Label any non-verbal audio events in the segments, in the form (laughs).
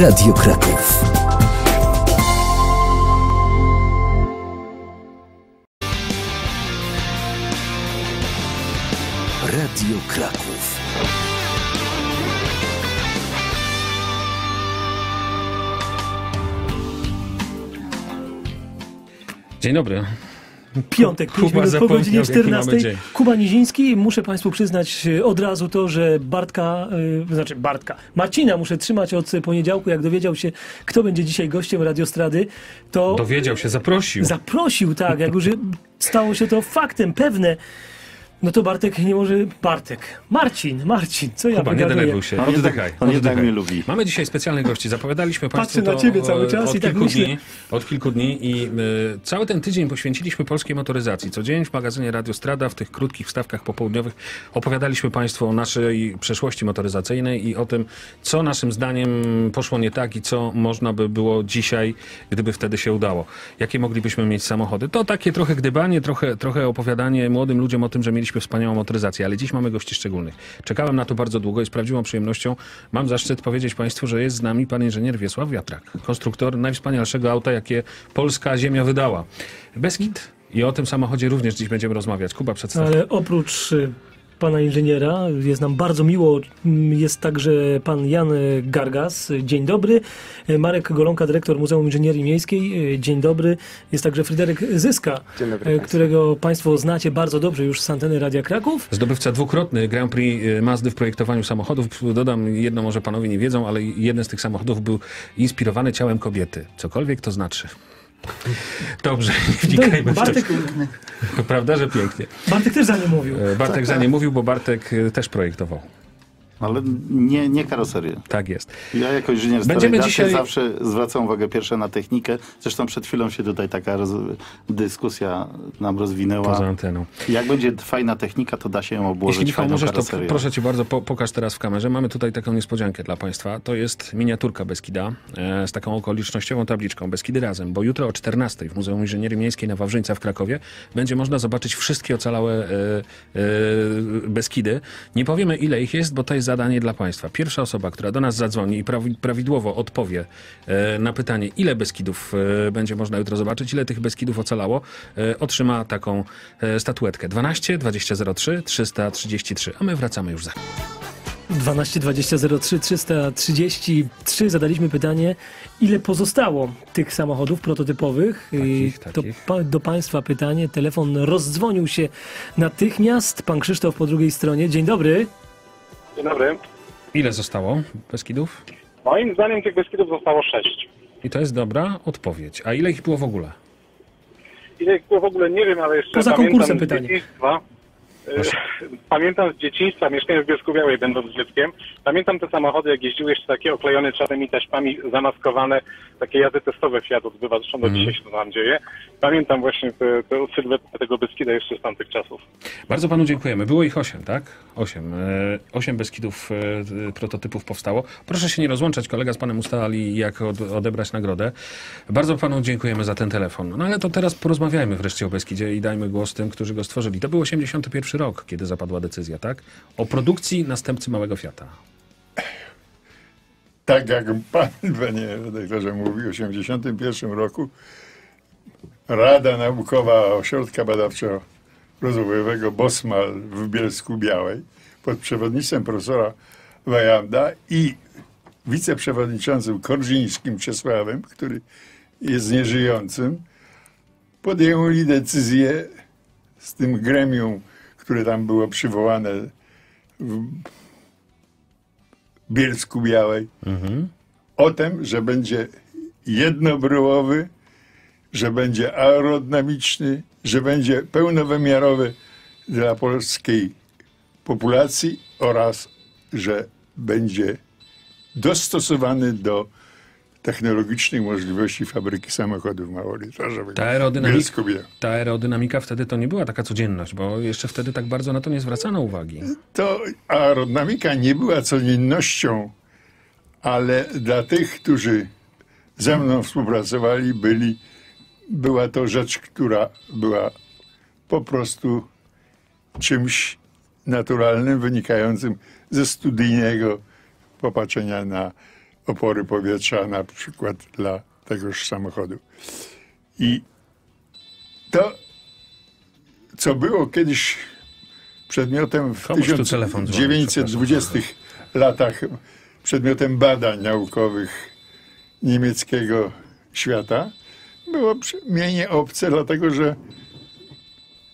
Radio Kraków. Radio Kraków. Dzień dobry. Piątek, 5 Kuba minut po godzinie jaki mamy 14. dzień. Kuba Niziński. Muszę Państwu przyznać e, od razu to, że Bartka, y, znaczy Bartka, Marcina muszę trzymać od poniedziałku, jak dowiedział się, kto będzie dzisiaj gościem Radiostrady, to Dowiedział się, zaprosił. zaprosił, tak, jak już stało się to faktem, pewne. No to Bartek nie może... Bartek. Marcin, Marcin, co ja Kuba, nie wygaduję? denerwuj się. On jednak- Oddychaj. on jednak oddychaj. mnie lubi. Mamy dzisiaj specjalnych gości. Zapowiadaliśmy Państwu Patrzę na to ciebie cały czas od i tak kilku myślę. dni. Od kilku dni i y, cały ten tydzień poświęciliśmy polskiej motoryzacji. Co dzień w magazynie Radio Strada, w tych krótkich wstawkach popołudniowych opowiadaliśmy Państwu o naszej przeszłości motoryzacyjnej i o tym, co naszym zdaniem poszło nie tak i co można by było dzisiaj, gdyby wtedy się udało. Jakie moglibyśmy mieć samochody? To takie trochę gdybanie, trochę, trochę opowiadanie młodym ludziom o tym, że mieliśmy wspaniałą motoryzację, ale dziś mamy gości szczególnych. Czekałem na to bardzo długo i z prawdziwą przyjemnością mam zaszczyt powiedzieć Państwu, że jest z nami pan inżynier Wiesław Wiatrak, konstruktor najwspanialszego auta, jakie polska ziemia wydała. Beskid. I o tym samochodzie również dziś będziemy rozmawiać. Kuba, przedstaw. Ale oprócz y, pana inżyniera jest nam bardzo miło. Jest także pan Jan Gargas. Dzień dobry. Marek Golonka, dyrektor Muzeum Inżynierii Miejskiej. Dzień dobry. Jest także Fryderyk Zyska, Dzień dobry y, państwu. którego państwo znacie bardzo dobrze już z anteny Radia Kraków. Zdobywca dwukrotny Grand Prix y, Mazdy w projektowaniu samochodów. Dodam jedno, może panowie nie wiedzą, ale jeden z tych samochodów był inspirowany ciałem kobiety. Cokolwiek to znaczy. Dobrze, (laughs) nie wnikajmy w to. Bartek, Prawda, że pięknie. Bartek też za nie mówił. E, Bartek za nie mówił, bo Bartek e, też projektował. Ale nie, nie karoserię. Tak jest. Ja jako inżynier Będziemy dzisiaj- zawsze zwracam uwagę pierwsze na technikę. Zresztą przed chwilą się tutaj taka roz... dyskusja nam rozwinęła. Poza anteną. Jak będzie fajna technika, to da się ją obłożyć Jeśli Michał możesz, to karoserią. proszę cię bardzo, po, pokaż teraz w kamerze. Mamy tutaj taką niespodziankę dla państwa. To jest miniaturka Beskida e, z taką okolicznościową tabliczką Beskidy razem, bo jutro o 14 w Muzeum Inżynierii Miejskiej na Wawrzyńca w Krakowie będzie można zobaczyć wszystkie ocalałe e, e, Beskidy. Nie powiemy ile ich jest, bo to jest zadanie dla państwa. Pierwsza osoba, która do nas zadzwoni i prawi, prawidłowo odpowie e, na pytanie, ile Beskidów e, będzie można jutro zobaczyć, ile tych Beskidów ocalało, e, otrzyma taką statuetkę. 12 20 03 333. A my wracamy już za chwilę. 12 20 03 333 zadaliśmy pytanie, ile pozostało tych samochodów prototypowych. Takich, takich. To do Państwa pytanie. Telefon rozdzwonił się natychmiast. Pan Krzysztof po drugiej stronie. Dzień dobry. Dzień dobry. Ile zostało Beskidów? Moim zdaniem tych Beskidów zostało sześć. I to jest dobra odpowiedź. A ile ich było w ogóle? Ile ich było w ogóle nie wiem, ale jeszcze Poza konkursem pytanie. dzieciństwa. E, Pamiętam z dzieciństwa, mieszkałem w Bielsku Białej, będąc dzieckiem. Pamiętam te samochody, jak jeździły jeszcze takie oklejone czarnymi taśmami, zamaskowane, takie jazdy testowe Fiat odbywa, zresztą do dzisiaj się to tam dzieje. Pamiętam właśnie te, te sylwetkę tego Beskida jeszcze z tamtych czasów. Bardzo panu dziękujemy. Było ich osiem, tak? Osiem. E, Osiem Beskidów e, prototypów powstało. Proszę się nie rozłączać. Kolega z panem ustalali, jak od, odebrać nagrodę. Bardzo panu dziękujemy za ten telefon. No ale to teraz porozmawiajmy wreszcie o Beskidzie i dajmy głos tym, którzy go stworzyli. To był 81 rok, kiedy zapadła decyzja, tak? O produkcji następcy Małego Fiata. Tak jak pan, (laughs) panie redaktorze, mówi, w 1981 roku Rada Naukowa Ośrodka Badawczo-Rozwojowego Bosmal w Bielsku Białej pod przewodnictwem profesora Wajanda i wiceprzewodniczącym Korżyńskim Czesławem, który jest nieżyjącym, podjęli decyzję z tym gremium, które tam było przywołane w Bielsku Białej, o tym, że będzie jednobryłowy, że będzie aerodynamiczny, że będzie pełnowymiarowy dla polskiej populacji oraz, że będzie dostosowany do technologicznych możliwości fabryki samochodów małolitrażowych. Ta aerodynamika, ta aerodynamika wtedy to nie była taka codzienność, bo jeszcze wtedy tak bardzo na to nie zwracano uwagi. to aerodynamika nie była codziennością, ale dla tych, którzy ze mną współpracowali, byli, była to rzecz, która była po prostu czymś naturalnym, wynikającym ze studyjnego popatrzenia na opory powietrza na przykład dla tegoż samochodu. I to, co było kiedyś przedmiotem w Komuś tu telefon dzwoni, 1920 latach, przedmiotem badań naukowych niemieckiego świata, było przy- mnie nie obce, dlatego że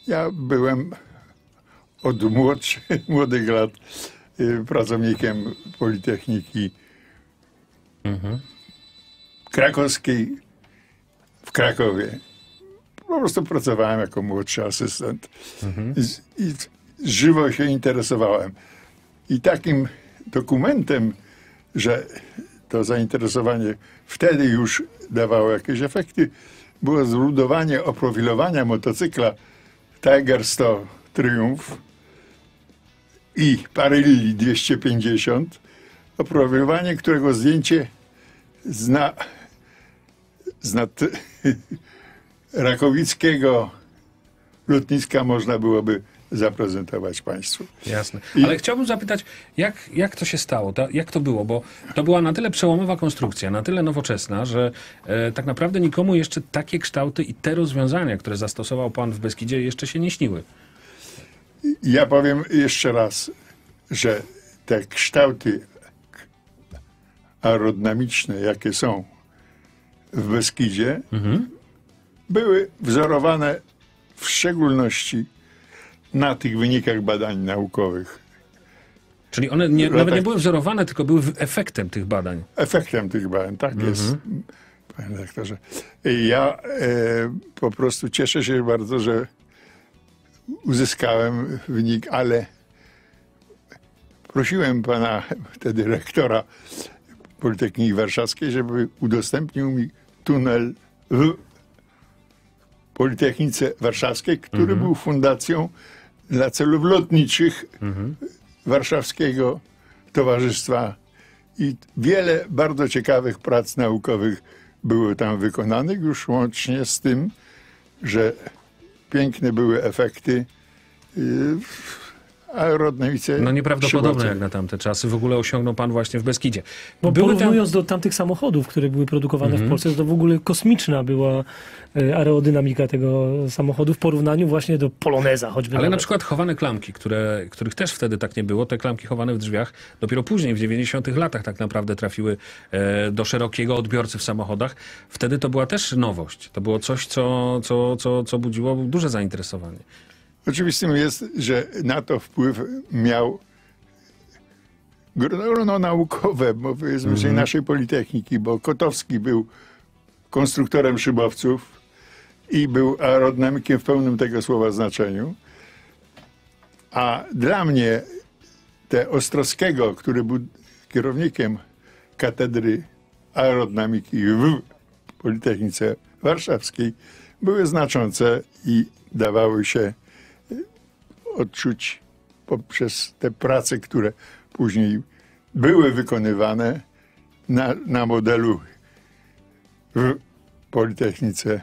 ja byłem od młodszy, (laughs) młodych lat y, pracownikiem Politechniki Krakowskiej w Krakowie. Po prostu pracowałem jako młodszy asystent Z- i żywo się interesowałem. I takim dokumentem, że to zainteresowanie wtedy już dawało jakieś efekty, było zbudowanie oprofilowania motocykla Tiger 100 Triumph i Parelli 250, oprofilowanie, którego zdjęcie zna, zna (laughs) rakowickiego lotniska można byłoby zaprezentować Państwu. Jasne. I- Ale chciałbym zapytać, jak, jak to się stało? Ta, jak to było? Bo to była na tyle przełomowa konstrukcja, na tyle nowoczesna, że e, tak naprawdę nikomu jeszcze takie kształty i te rozwiązania, które zastosował pan w Beskidzie, jeszcze się nie śniły. Ja powiem jeszcze raz, że te kształty aerodynamiczne, jakie są w Beskidzie, były wzorowane w szczególności na tych wynikach badań naukowych. Czyli one nie, nawet nie były wzorowane, tylko były efektem tych badań. Efektem tych badań, tak jest, panie doktorze. Ja e, po prostu cieszę się bardzo, że uzyskałem wynik, ale prosiłem pana wtedy rektora Politechniki Warszawskiej, żeby udostępnił mi tunel w Politechnice Warszawskiej, który był fundacją dla celów lotniczych Warszawskiego Towarzystwa. I wiele bardzo ciekawych prac naukowych było tam wykonanych, już łącznie z tym, że piękne były efekty yy, aerodynamice. No nieprawdopodobne jak na tamte czasy. W ogóle osiągnął pan właśnie w Beskidzie. Bo Były tam- porównując do tamtych samochodów, które były produkowane Mhm. w Polsce, to w ogóle kosmiczna była e, aerodynamika tego samochodu w porównaniu właśnie do Poloneza choćby. Ale na nawet. przykład chowane klamki, które, których też wtedy tak nie było, te klamki chowane w drzwiach, dopiero później, w 90 latach tak naprawdę trafiły e, do szerokiego odbiorcy w samochodach. Wtedy to była też nowość. To było coś, co, co, co, co budziło duże zainteresowanie. Oczywistym jest, że na to wpływ miał grono naukowe, bo powiedzmy sobie naszej Politechniki, bo Kotowski był konstruktorem szybowców i był aerodynamikiem w pełnym tego słowa znaczeniu. A dla mnie te Ostrowskiego, który był kierownikiem katedry aerodynamiki w Politechnice Warszawskiej, były znaczące i dawały się odczuć poprzez te prace, które później były wykonywane na, na modelu w Politechnice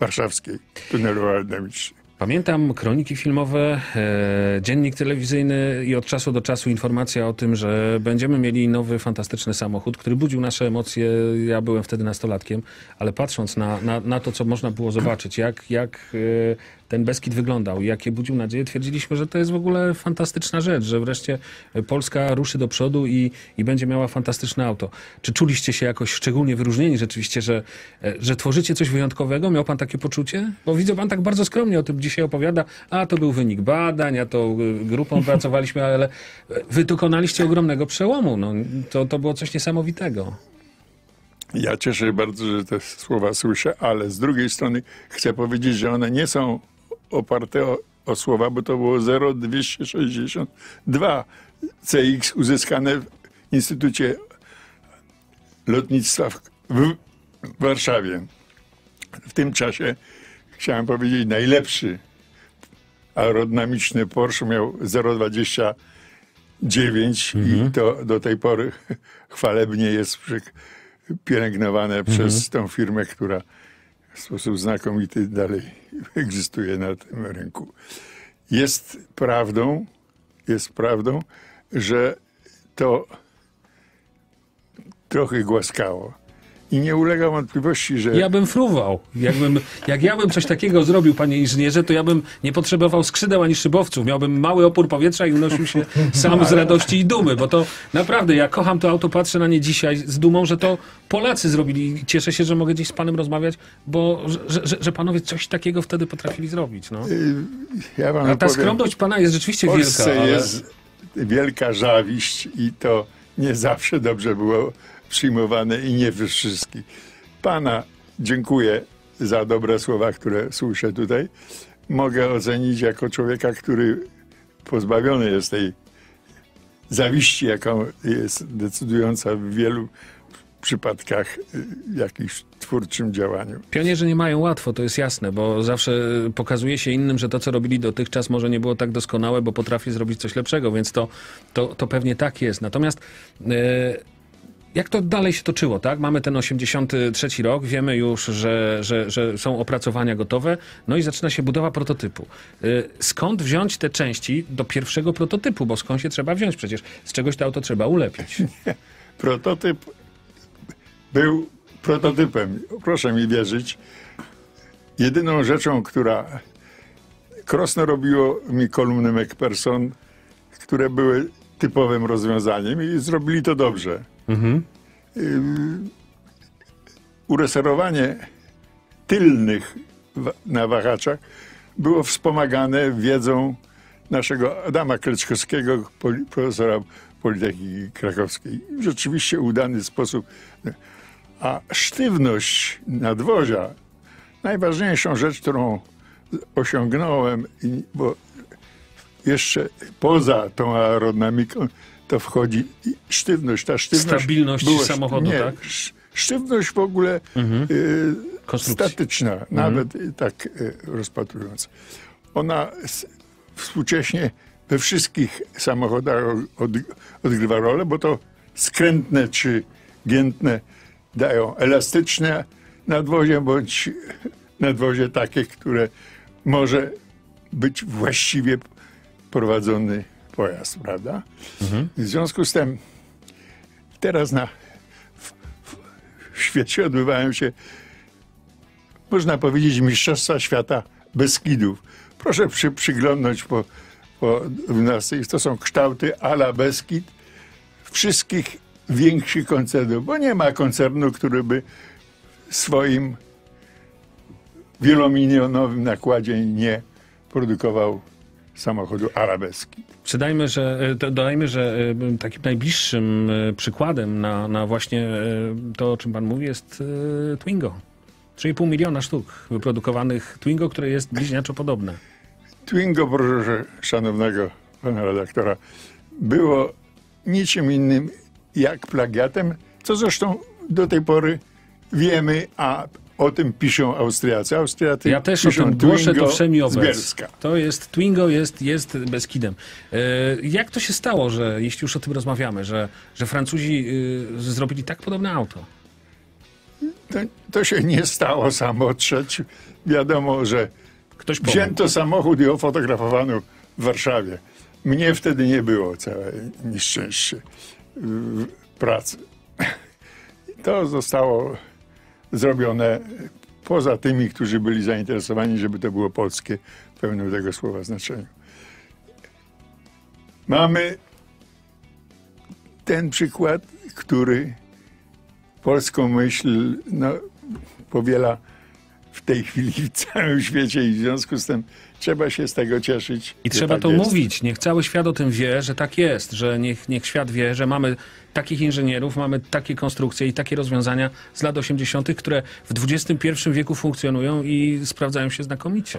Warszawskiej, tunelu aerodynamicznym. Pamiętam kroniki filmowe, e, dziennik telewizyjny i od czasu do czasu informacja o tym, że będziemy mieli nowy, fantastyczny samochód, który budził nasze emocje. Ja byłem wtedy nastolatkiem, ale patrząc na, na, na to, co można było zobaczyć, jak, jak e, ten Beskid wyglądał, jakie budził nadzieję, twierdziliśmy, że to jest w ogóle fantastyczna rzecz, że wreszcie Polska ruszy do przodu i, i będzie miała fantastyczne auto. Czy czuliście się jakoś szczególnie wyróżnieni rzeczywiście, że, e, że tworzycie coś wyjątkowego? Miał pan takie poczucie? Bo widzę, pan tak bardzo skromnie o tym dzisiaj opowiada. A to był wynik badań, a to y, grupą (laughs) pracowaliśmy, ale e, wy dokonaliście ogromnego przełomu. No, to, to było coś niesamowitego. Ja cieszę się bardzo, że te słowa słyszę, ale z drugiej strony chcę powiedzieć, że one nie są oparte o, o słowa, bo to było 0,262 CX uzyskane w Instytucie Lotnictwa w, w Warszawie. W tym czasie chciałem powiedzieć najlepszy aerodynamiczny Porsche miał 0,29 i to do tej pory (laughs) chwalebnie jest pielęgnowane przez tą firmę, która w sposób znakomity dalej egzystuje na tym rynku. Jest prawdą, jest prawdą, że to, trochę głaskało. I nie ulega wątpliwości, że Ja bym fruwał. Jakbym, jak ja bym coś takiego zrobił, panie inżynierze, to ja bym nie potrzebował skrzydeł ani szybowców. Miałbym mały opór powietrza i unosił się sam z radości i dumy, bo to naprawdę, ja kocham to auto, patrzę na nie dzisiaj z dumą, że to Polacy zrobili. Cieszę się, że mogę dziś z panem rozmawiać, bo że, że, że panowie coś takiego wtedy potrafili zrobić. No. ja wam A ta powiem, skromność pana jest rzeczywiście wielka. Ale... jest wielka żawiść i to nie zawsze dobrze było przyjmowane i nie we wszystkich. Pana dziękuję za dobre słowa, które słyszę tutaj. Mogę ocenić jako człowieka, który pozbawiony jest tej zawiści, jaką jest decydująca w wielu przypadkach y, jakimś twórczym działaniu. Pionierzy nie mają łatwo, to jest jasne, bo zawsze pokazuje się innym, że to, co robili dotychczas, może nie było tak doskonałe, bo potrafi zrobić coś lepszego, więc to, to, to pewnie tak jest. Natomiast e, jak to dalej się toczyło, tak? Mamy ten 83 rok, wiemy już, że, że, że są opracowania gotowe, no i zaczyna się budowa prototypu. E, skąd wziąć te części do pierwszego prototypu, bo skąd się trzeba wziąć przecież? Z czegoś to auto trzeba ulepić. (laughs) Prototyp był prototypem, proszę mi wierzyć. Jedyną rzeczą, która krosno robiło mi kolumny McPherson, które były typowym rozwiązaniem i zrobili to dobrze. Ym, ureserowanie tylnych na wahaczach było wspomagane wiedzą naszego Adama Kleczkowskiego, profesora Politechniki Krakowskiej. Rzeczywiście udany sposób. A sztywność nadwozia, najważniejszą rzecz, którą osiągnąłem, bo jeszcze poza tą aerodynamiką to wchodzi i sztywność. Ta sztywność Stabilność była- samochodu, nie, tak? sz- Sztywność w ogóle y, Konstrukcji. statyczna, nawet y, tak y, rozpatrując. Ona współcześnie we wszystkich samochodach od, odgrywa rolę, bo to skrętne czy giętne dają elastyczne nadwozie, bądź (laughs) nadwozie takie, które może być właściwie prowadzony pojazd, prawda? W związku z tym teraz na, w, w, świecie odbywają się, można powiedzieć, Mistrzostwa Świata Beskidów. Proszę przy, przyglądnąć po, po 12. To są kształty ala Beskid wszystkich większych koncernów, bo nie ma koncernu, który by w swoim wielomilionowym nakładzie nie produkował samochodu arabeski. Przydajmy, że, e, dodajmy, że e, takim najbliższym e, przykładem na, na właśnie to, o czym pan mówi, jest Twingo. 3,5 miliona sztuk wyprodukowanych Twingo, które jest bliźniaczo podobne. Twingo, proszę szanownego pana redaktora, było niczym innym jak plagiatem, co zresztą do tej pory wiemy, a o tym piszą Austriacy. Austriacy Ja też o tym głoszę to wszemi obec. To jest, Twingo jest, jest Beskidem. E, jak to się stało, że jeśli już o tym rozmawiamy, że, że Francuzi y, zrobili tak podobne auto? To, to się nie stało samo trzeć. Wiadomo, że Ktoś wzięto samochód i ofotografowano w Warszawie. Mnie wtedy nie było, całe nieszczęście w pracy. To zostało zrobione poza tymi, którzy byli zainteresowani, żeby to było polskie w pełnym tego słowa znaczeniu. Mamy ten przykład, który polską myśl no, powiela w tej chwili w całym świecie i w związku z tym trzeba się z tego cieszyć. I trzeba tak to jest. mówić. Niech cały świat o tym wie, że tak jest, że niech, niech świat wie, że mamy takich inżynierów, mamy takie konstrukcje i takie rozwiązania z lat 80., które w XXI wieku funkcjonują i sprawdzają się znakomicie.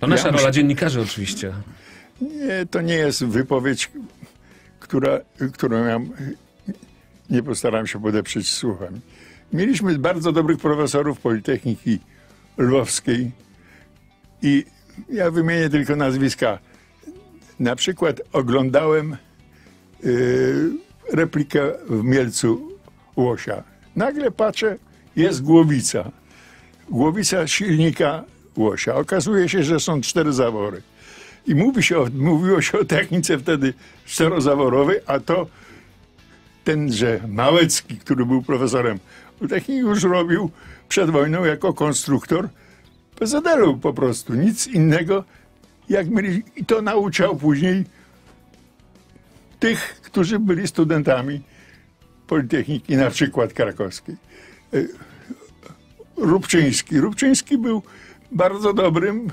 To nasza Ja rola myślę- dziennikarzy oczywiście. Nie, to nie jest wypowiedź, która, którą ja nie postaram się podeprzeć słowami. Mieliśmy bardzo dobrych profesorów Politechniki Lwowskiej i ja wymienię tylko nazwiska. Na przykład oglądałem y, replikę w Mielcu Łosia. Nagle patrzę, jest głowica. Głowica silnika Łosia. Okazuje się, że są cztery zawory. I mówi się mówiło się o technice wtedy czterozaworowej, a to tenże Małecki, który był profesorem techniki, już robił przed wojną jako konstruktor PZL-u po prostu. Nic innego, jak mieli, i to nauczał później tych, którzy byli studentami Politechniki, na przykład krakowskiej. E, Rubczyński. Rubczyński był bardzo dobrym,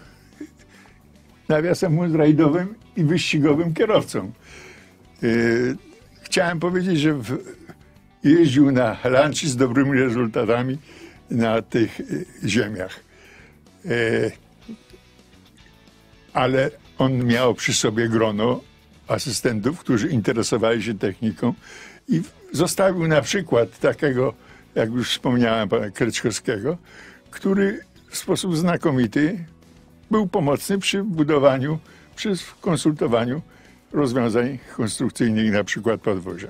nawiasem mówiąc, rajdowym i wyścigowym kierowcą. E, Chciałem powiedzieć, że jeździł na lanci z dobrymi rezultatami na tych e, ziemiach. Ale on miał przy sobie grono asystentów, którzy interesowali się techniką i zostawił na przykład takiego, jak już wspomniałem, pana Kreczkowskiego, który w sposób znakomity był pomocny przy budowaniu, przy konsultowaniu rozwiązań konstrukcyjnych, na przykład podwozia.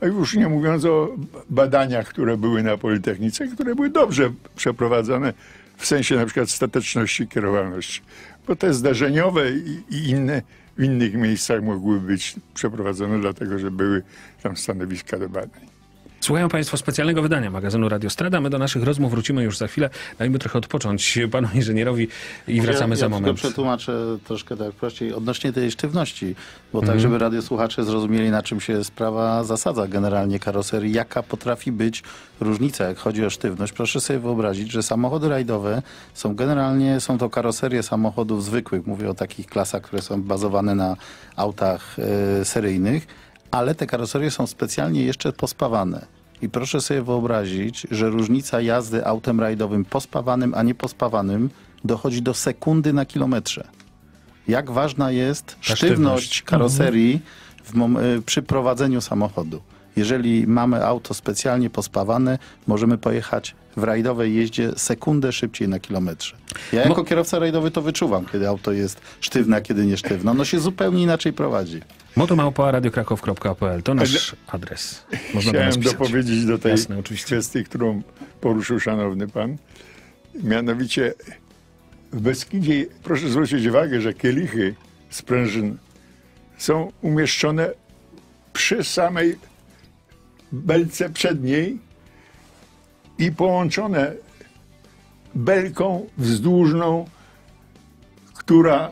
A już nie mówiąc o badaniach, które były na Politechnice, które były dobrze przeprowadzone w sensie na przykład stateczności kierowalności. Bo te zdarzeniowe i, i inne w innych miejscach mogły być przeprowadzone, dlatego że były tam stanowiska do badań. Słuchają Państwo specjalnego wydania magazynu Radio Strada. My do naszych rozmów wrócimy już za chwilę. Dajmy trochę odpocząć panu inżynierowi i wracamy ja, za ja moment. tylko przetłumaczę troszkę tak prościej odnośnie tej sztywności, bo Mhm. tak, żeby radiosłuchacze zrozumieli, na czym się sprawa zasadza generalnie karoserii, jaka potrafi być różnica, jak chodzi o sztywność. Proszę sobie wyobrazić, że samochody rajdowe są generalnie, są to karoserie samochodów zwykłych, mówię o takich klasach, które są bazowane na autach e, seryjnych, ale te karoserie są specjalnie jeszcze pospawane. I proszę sobie wyobrazić, że różnica jazdy autem rajdowym pospawanym, a nie pospawanym dochodzi do sekundy na kilometrze. Jak ważna jest sztywność. sztywność karoserii w y, przy prowadzeniu samochodu. Jeżeli mamy auto specjalnie pospawane, możemy pojechać w rajdowej jeździe sekundę szybciej na kilometrze. Ja jako kierowca rajdowy to wyczuwam, kiedy auto jest sztywne, a kiedy nie sztywne. Ono się zupełnie inaczej prowadzi. Motomałpa radiokrakow.pl to nasz adres. Można do nas Chciałem pisać. dopowiedzieć do tej Jasne, oczywiście. kwestii, którą poruszył szanowny pan. Mianowicie w Beskidzie, proszę zwrócić uwagę, że kielichy sprężyn są umieszczone przy samej belce przedniej i połączone belką wzdłużną, która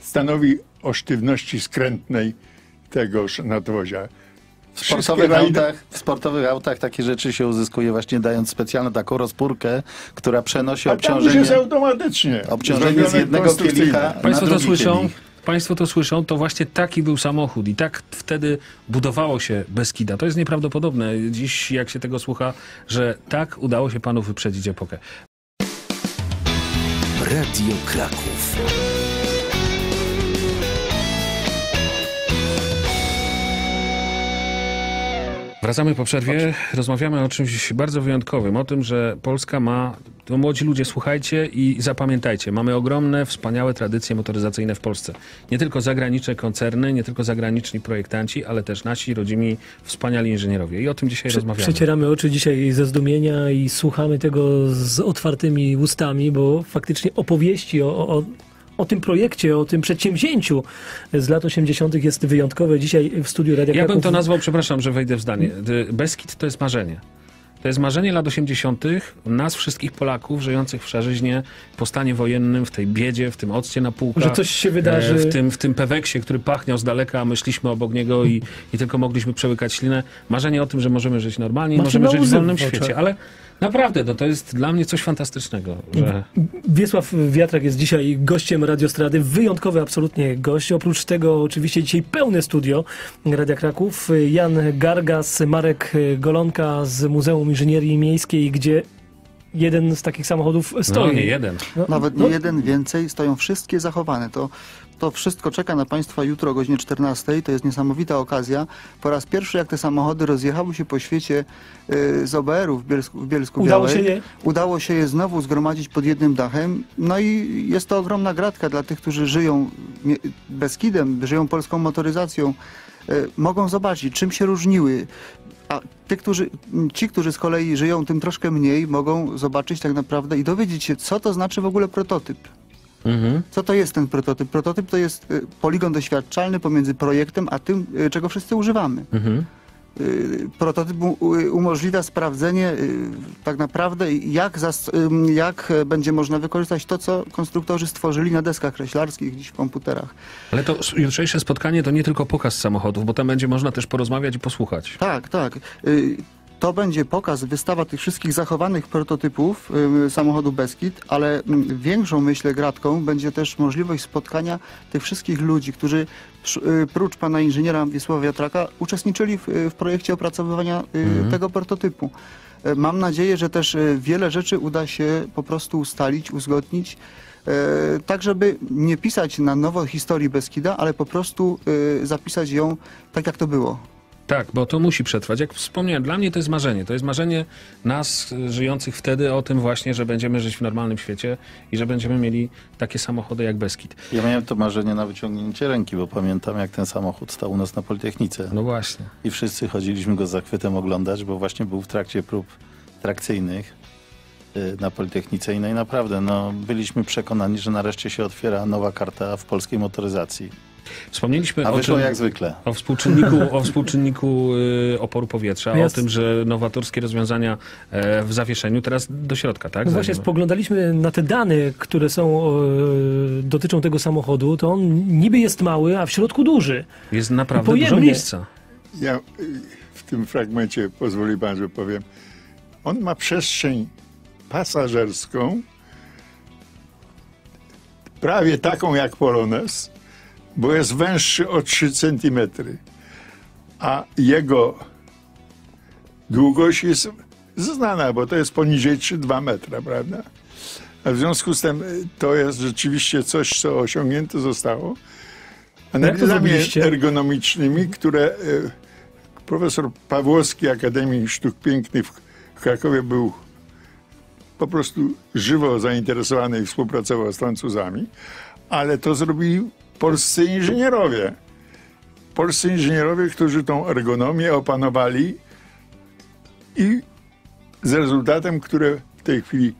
stanowi o sztywności skrętnej tegoż nadwozia. W sportowych, rajdy- autach, w sportowych autach takie rzeczy się uzyskuje właśnie dając specjalną taką rozpórkę, która przenosi A tam już obciążenie, jest automatycznie. obciążenie z jednego kielicha Państwo na to drugi słyszą? kielich. Państwo to słyszą, to właśnie taki był samochód i tak wtedy budowało się Beskida. To jest nieprawdopodobne dziś, jak się tego słucha, że tak udało się panu wyprzedzić epokę. Radio Kraków. Wracamy po przerwie. Rozmawiamy o czymś bardzo wyjątkowym. O tym, że Polska ma. To młodzi ludzie, słuchajcie i zapamiętajcie. Mamy ogromne, wspaniałe tradycje motoryzacyjne w Polsce. Nie tylko zagraniczne koncerny, nie tylko zagraniczni projektanci, ale też nasi rodzimi wspaniali inżynierowie. I o tym dzisiaj Prze- rozmawiamy. Przecieramy oczy dzisiaj ze zdumienia i słuchamy tego z otwartymi ustami, bo faktycznie opowieści o, o, o tym projekcie, o tym przedsięwzięciu z lat 80. jest wyjątkowe. Dzisiaj w studiu Radia Ja bym to nazwał, przepraszam, że wejdę w zdanie. Y, Beskid to jest marzenie. To jest marzenie lat 80. nas wszystkich Polaków żyjących w szarzyźnie, po stanie wojennym, w tej biedzie, w tym occie na półkach. Że coś się wydarzy. e, W tym, w tym peweksie, który pachniał z daleka, a my szliśmy obok niego i, i tylko mogliśmy przełykać ślinę. Marzenie o tym, że możemy żyć normalnie i możemy żyć w wolnym świecie. Ale naprawdę, no, to jest dla mnie coś fantastycznego, że... Wiesław Wiatrak jest dzisiaj gościem Radiostrady. Wyjątkowy absolutnie gość. Oprócz tego oczywiście dzisiaj pełne studio Radia Kraków. Jan Gargas, Marek Golonka z Muzeum Inżynierii Miejskiej, gdzie jeden z takich samochodów stoi. No nie jeden. No, Nawet nie no, jeden, więcej, stoją wszystkie zachowane. To, to wszystko czeka na Państwa jutro o godzinie 14. To jest niesamowita okazja. Po raz pierwszy, jak te samochody rozjechały się po świecie y, z OBR-u w Bielsku, w Bielsku Udało Białej, się je? udało się je znowu zgromadzić pod jednym dachem. No i jest to ogromna gratka dla tych, którzy żyją Beskidem, żyją polską motoryzacją. Y, mogą zobaczyć, czym się różniły. A ty, którzy, ci, którzy z kolei żyją tym troszkę mniej, mogą zobaczyć tak naprawdę i dowiedzieć się, co to znaczy w ogóle prototyp. Mhm. Co to jest ten prototyp? Prototyp to jest y, poligon doświadczalny pomiędzy projektem a tym, y, czego wszyscy używamy. Mhm. y, prototyp umożliwia sprawdzenie tak naprawdę jak, jak będzie można wykorzystać to, co konstruktorzy stworzyli na deskach kreślarskich, gdzieś w komputerach. Ale to jutrzejsze spotkanie to nie tylko pokaz samochodów, bo tam będzie można też porozmawiać i posłuchać. Tak, tak. Y, To będzie pokaz, wystawa tych wszystkich zachowanych prototypów y, samochodu Beskid, ale mm, większą, myślę, gratką będzie też możliwość spotkania tych wszystkich ludzi, którzy y, prócz pana inżyniera Wiesława Wiatraka uczestniczyli w, y, w projekcie opracowywania y, tego prototypu. Y, Mam nadzieję, że też y, wiele rzeczy uda się po prostu ustalić, uzgodnić, tak żeby nie pisać na nowo historii Beskida, ale po prostu y, zapisać ją tak, jak to było. Tak, bo to musi przetrwać. Jak wspomniałem, dla mnie to jest marzenie. To jest marzenie nas, y, żyjących wtedy, o tym właśnie, że będziemy żyć w normalnym świecie i że będziemy mieli takie samochody jak Beskid. Ja miałem to marzenie na wyciągnięcie ręki, bo pamiętam jak ten samochód stał u nas na Politechnice. No właśnie. I wszyscy chodziliśmy go z zachwytem oglądać, bo właśnie był w trakcie prób trakcyjnych y, na Politechnice i no i naprawdę no, byliśmy przekonani, że nareszcie się otwiera nowa karta w polskiej motoryzacji. Wspomnieliśmy A o tym, jak zwykle. o współczynniku, (laughs) o współczynniku y, oporu powietrza, Ja o s- tym, że nowatorskie rozwiązania e, w zawieszeniu teraz do środka, tak? No właśnie spoglądaliśmy na te dane, które są, dotyczą tego samochodu, to on niby jest mały, a w środku duży. Jest naprawdę dużo miejsca. Ja y, w tym fragmencie, pozwoli pan, że powiem, on ma przestrzeń pasażerską prawie taką jak Polones, bo jest węższy o 3 cm, a jego długość jest znana, bo to jest poniżej 3,2 metra, prawda? A w związku z tym y, to jest rzeczywiście coś, co osiągnięte zostało. Analizami ergonomicznymi, które y, profesor Pawłowski Akademii Sztuk Pięknych w w Krakowie był po prostu żywo zainteresowany i współpracował z Francuzami, ale to zrobili polscy inżynierowie. Polscy inżynierowie, którzy tą ergonomię opanowali i z rezultatem, które w tej chwili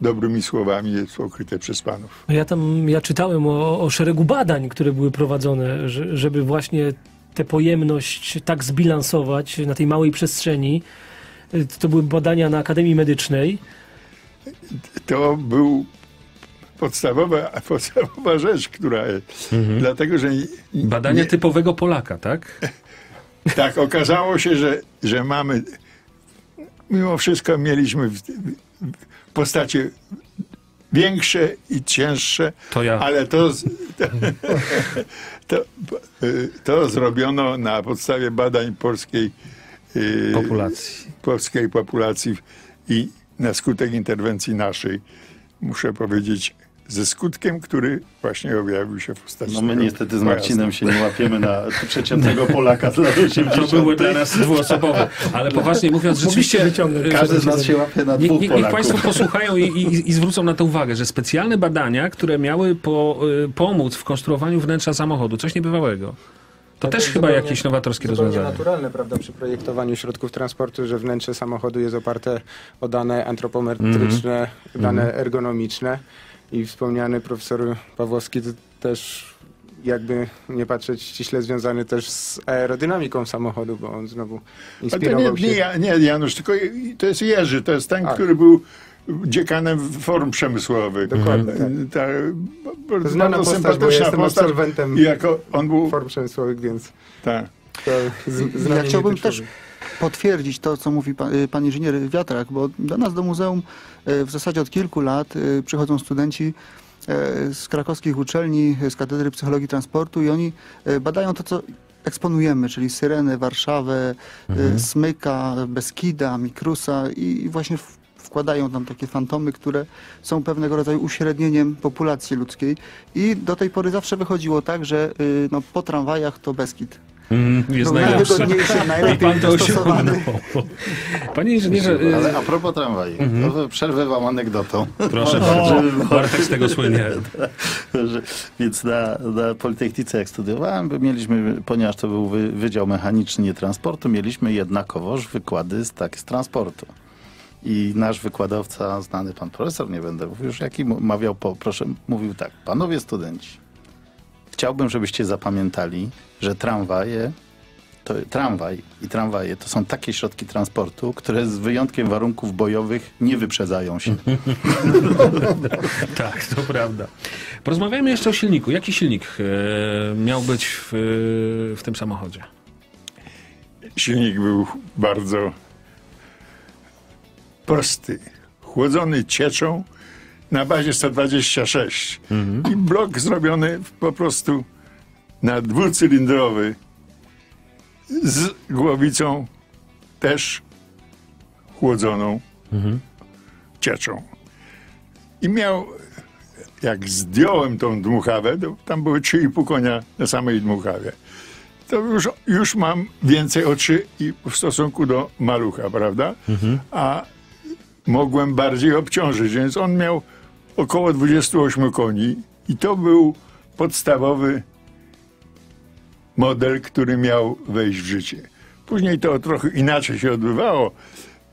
dobrymi słowami jest pokryte przez panów. No Ja tam, ja czytałem o, o szeregu badań, które były prowadzone, że, żeby właśnie tę pojemność tak zbilansować na tej małej przestrzeni. Y, To były badania na Akademii Medycznej. to był podstawowa, podstawowa rzecz, która jest. Dlatego, że nie- Badania nie, typowego Polaka, tak? (laughs) tak okazało się, że, że mamy mimo wszystko mieliśmy w, w postacie większe i cięższe, To ja. ale to, (laughs) to, to zrobiono na podstawie badań polskiej y, Populacji. polskiej populacji i na skutek interwencji naszej, muszę powiedzieć, ze skutkiem, który właśnie objawił się w postaci No my niestety z. Marcinem się nie łapiemy na przeciętnego Polaka z lat 80. To były dla nas dwuosobowe. Ale poważnie mówiąc, rzeczywiście... y, Każdy z nas się łapie na Niech, dwóch niech, niech Polaków. Państwo posłuchają i, i, i zwrócą na to uwagę, że specjalne badania, które miały po, y, pomóc w konstruowaniu wnętrza samochodu, coś niebywałego. To też jest chyba zupełnie- jakieś nowatorskie zupełnie rozwiązanie. naturalne, prawda, przy projektowaniu środków transportu, że wnętrze samochodu jest oparte o dane antropometryczne, Mhm. dane ergonomiczne i wspomniany profesor Pawłowski to też jakby nie patrzeć ściśle związany też z aerodynamiką samochodu, bo on znowu Ale to inspirował nie, się... nie, nie Janusz, tylko to jest Jerzy, to jest ten, Tak. który był dziekanem form przemysłowych. Dokładnie, Mhm. Ta, bardzo Znana postać, bo jestem postać. absolwentem I jako on był... form przemysłowych, więc Tak. to z, Ja chciałbym też potwierdzić to, co mówi pan, y, pan inżynier Wiatrak, bo do nas do muzeum w zasadzie od kilku lat y, przychodzą studenci y, z krakowskich uczelni, z Katedry Psychologii Transportu i oni badają to, co eksponujemy, czyli Syrenę, Warszawę, y, Smyka, Beskida, Mikrusa i właśnie wkładają tam takie fantomy, które są pewnego rodzaju uśrednieniem populacji ludzkiej i do tej pory zawsze wychodziło tak, że y, no, po tramwajach to Beskid. Mm, jest najlepszy. najwygodniejszy, (laughs) I pan to osiągnął. Panie inżynierze, y, Ale a propos tramwaju, to przerwę wam anegdotą. proszę bardzo, Bartek z tego słynie. (laughs) więc na, na Politechnice jak studiowałem, mieliśmy, ponieważ to był wy, Wydział Mechaniczny nie Transportu, mieliśmy jednakowoż wykłady z, tak, z transportu. I nasz wykładowca, znany pan profesor, nie będę mówił już jaki, mawiał po, proszę, mówił tak, panowie studenci, chciałbym, żebyście zapamiętali, że tramwaje to tramwaj i tramwaje to są takie środki transportu, które z wyjątkiem warunków bojowych nie wyprzedzają się. (laughs) Tak, to prawda. Porozmawiajmy jeszcze o silniku. Jaki silnik e, miał być w, w tym samochodzie? Silnik był bardzo prosty. Chłodzony cieczą na bazie 126. I blok zrobiony po prostu na dwucylindrowy z głowicą też chłodzoną cieczą. I miał, jak zdjąłem tą dmuchawę, tam były 3,5 konia na samej dmuchawie. To już, już mam więcej oczy i w stosunku do malucha, prawda? A mogłem bardziej obciążyć, więc on miał około 28 koni i to był podstawowy model, który miał wejść w życie. Później to trochę inaczej się odbywało,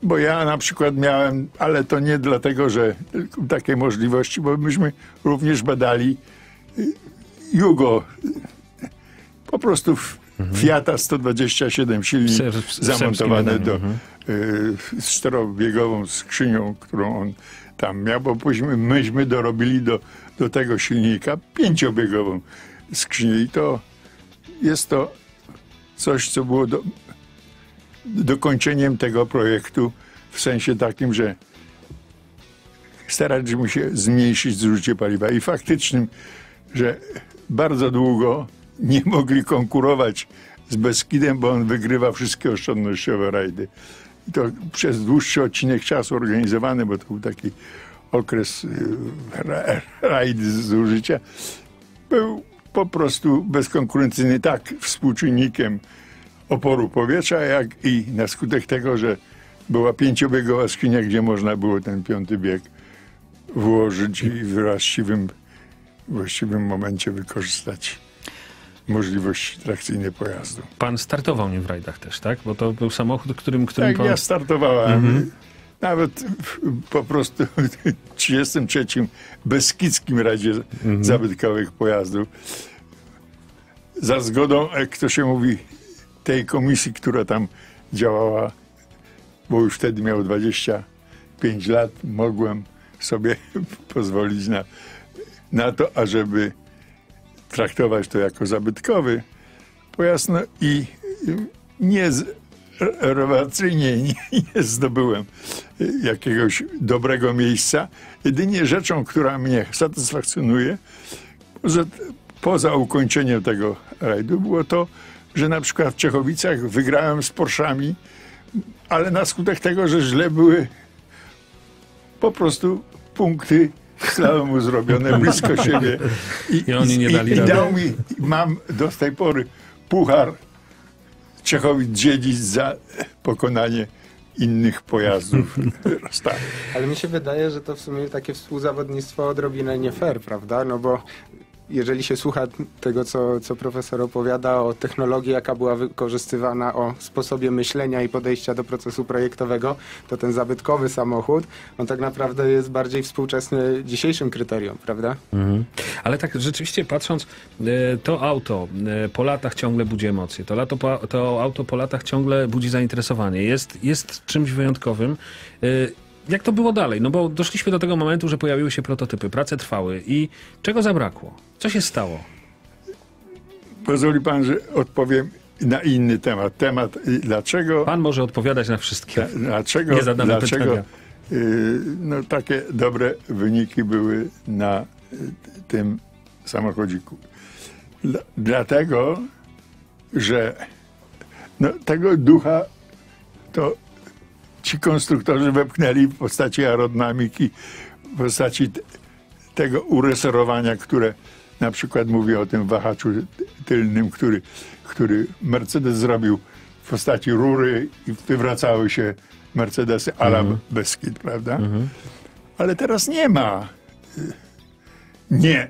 bo ja na przykład miałem, ale to nie dlatego, że takie możliwości, bo myśmy również badali y, Jugo, po prostu f- Fiata 127 silnik W se- w- w serbskim zamontowany do, mhm. y, z czterobiegową skrzynią, którą on tam miał, bo później myśmy dorobili do, do tego silnika pięciobiegową skrzynię i to jest to coś, co było do, dokończeniem tego projektu w sensie takim, że staraliśmy się zmniejszyć zużycie paliwa i faktycznym, że bardzo długo nie mogli konkurować z Beskidem, bo on wygrywa wszystkie oszczędnościowe rajdy. I to przez dłuższy odcinek czasu organizowany, bo to był taki okres y, ra- rajdy zużycia, był po prostu bezkonkurencyjny tak współczynnikiem oporu powietrza, jak i na skutek tego, że była pięciobiegowa skrzynia, gdzie można było ten piąty bieg włożyć i w właściwym, właściwym momencie wykorzystać możliwości trakcyjnej pojazdu. Pan startował nim w rajdach też, tak? Bo to był samochód, którym, którym Tak, pan... ja startowałem. Nawet w, po prostu w 33. Beskidzkim Radzie Zabytkowych Pojazdów. Za zgodą, jak to się mówi, tej komisji, która tam działała, bo już wtedy miał 25 lat, mogłem sobie (laughs) pozwolić na, na to, ażeby traktować to jako zabytkowy pojazd. No i nie rewelacyjnie nie, nie zdobyłem y, jakiegoś dobrego miejsca. Jedynie rzeczą, która mnie satysfakcjonuje, że poza ukończeniem tego rajdu, było to, że na przykład w Czechowicach wygrałem z Porszami, ale na skutek tego, że źle były po prostu punkty slalomu zrobione blisko (laughs) siebie. I oni nie dali i, rady. dał mi, mam do tej pory puchar Czechowic dziedzic za pokonanie innych pojazdów. (laughs) tak. Ale mi się wydaje, że to w sumie takie współzawodnictwo odrobinę nie fair, prawda? No bo jeżeli się słucha tego, co, co profesor opowiada o technologii, jaka była wykorzystywana, o sposobie myślenia i podejścia do procesu projektowego, to ten zabytkowy samochód, on tak naprawdę jest bardziej współczesny dzisiejszym kryterium, prawda? Mhm. Ale tak rzeczywiście patrząc, e, to auto e, po latach ciągle budzi emocje. To, lato, to auto po latach ciągle budzi zainteresowanie. Jest, jest czymś wyjątkowym. Jak to było dalej? No bo doszliśmy do tego momentu, że pojawiły się prototypy, prace trwały i czego zabrakło? Co się stało? Pozwoli pan, że odpowiem na inny temat. Temat, y, dlaczego Pan może odpowiadać na wszystkie. Dla- Dlaczego, dlaczego pytania. y, no, takie dobre wyniki były na y, tym samochodziku? Dla, dlatego, że no, tego ducha to ci konstruktorzy wepchnęli w postaci aerodynamiki, w postaci tego ureserowania, które na przykład mówię o tym wahaczu tylnym, który, który Mercedes zrobił w postaci rury i wywracały się Mercedesy a la Beskid, prawda? Ale teraz nie ma. Nie.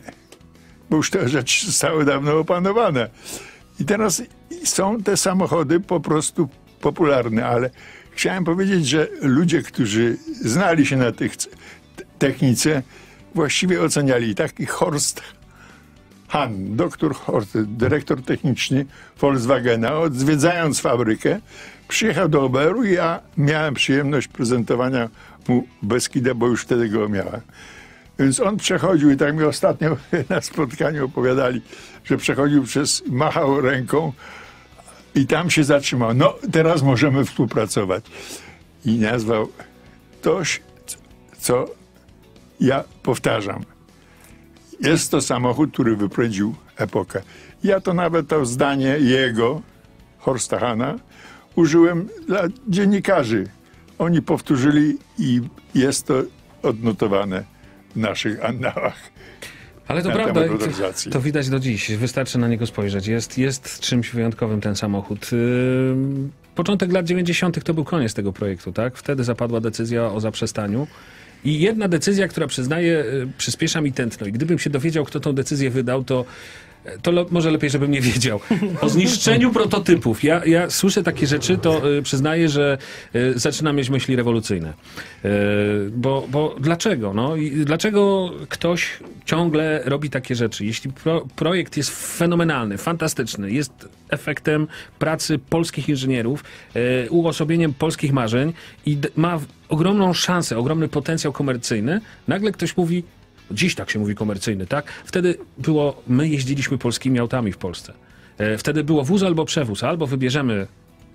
Bo już te rzeczy zostały dawno opanowane. I teraz są te samochody po prostu popularne, ale chciałem powiedzieć, że ludzie, którzy znali się na tych technice, właściwie oceniali taki Horst Hahn, doktor Horst, dyrektor techniczny Volkswagena, odwiedzając fabrykę, przyjechał do Oberu i ja miałem przyjemność prezentowania mu Beskidę, bo już wtedy go miałem. Więc on przechodził i tak mi ostatnio (laughs) na spotkaniu opowiadali, że przechodził przez, machał ręką i tam się zatrzymał. No, teraz możemy współpracować. I nazwał coś, co ja powtarzam. Jest to samochód, który wyprzedził epokę. Ja to nawet to zdanie jego, Horsta Hana, użyłem dla dziennikarzy. Oni powtórzyli i jest to odnotowane w naszych annałach. Ale to prawda, to, widać do dziś. Wystarczy na niego spojrzeć. Jest, jest czymś wyjątkowym ten samochód. Początek lat 90. to był koniec tego projektu, tak? Wtedy zapadła decyzja o zaprzestaniu. I jedna decyzja, która przyznaje, y, przyspiesza mi tętno. I gdybym się dowiedział, kto tą decyzję wydał, to, to lo, może lepiej, żebym nie wiedział. O zniszczeniu prototypów. Ja, ja słyszę takie rzeczy, to y, przyznaję, że y, zaczynam mieć myśli rewolucyjne. Y, bo, bo dlaczego? No? I dlaczego ktoś ciągle robi takie rzeczy? Jeśli pro, projekt jest fenomenalny, fantastyczny, jest efektem pracy polskich inżynierów, y, uosobieniem polskich marzeń i ma ogromną szansę, ogromny potencjał komercyjny, nagle ktoś mówi, Dziś tak się mówi komercyjny, tak? Wtedy było, my jeździliśmy polskimi autami w Polsce. E, Wtedy było wóz albo przewóz, albo wybierzemy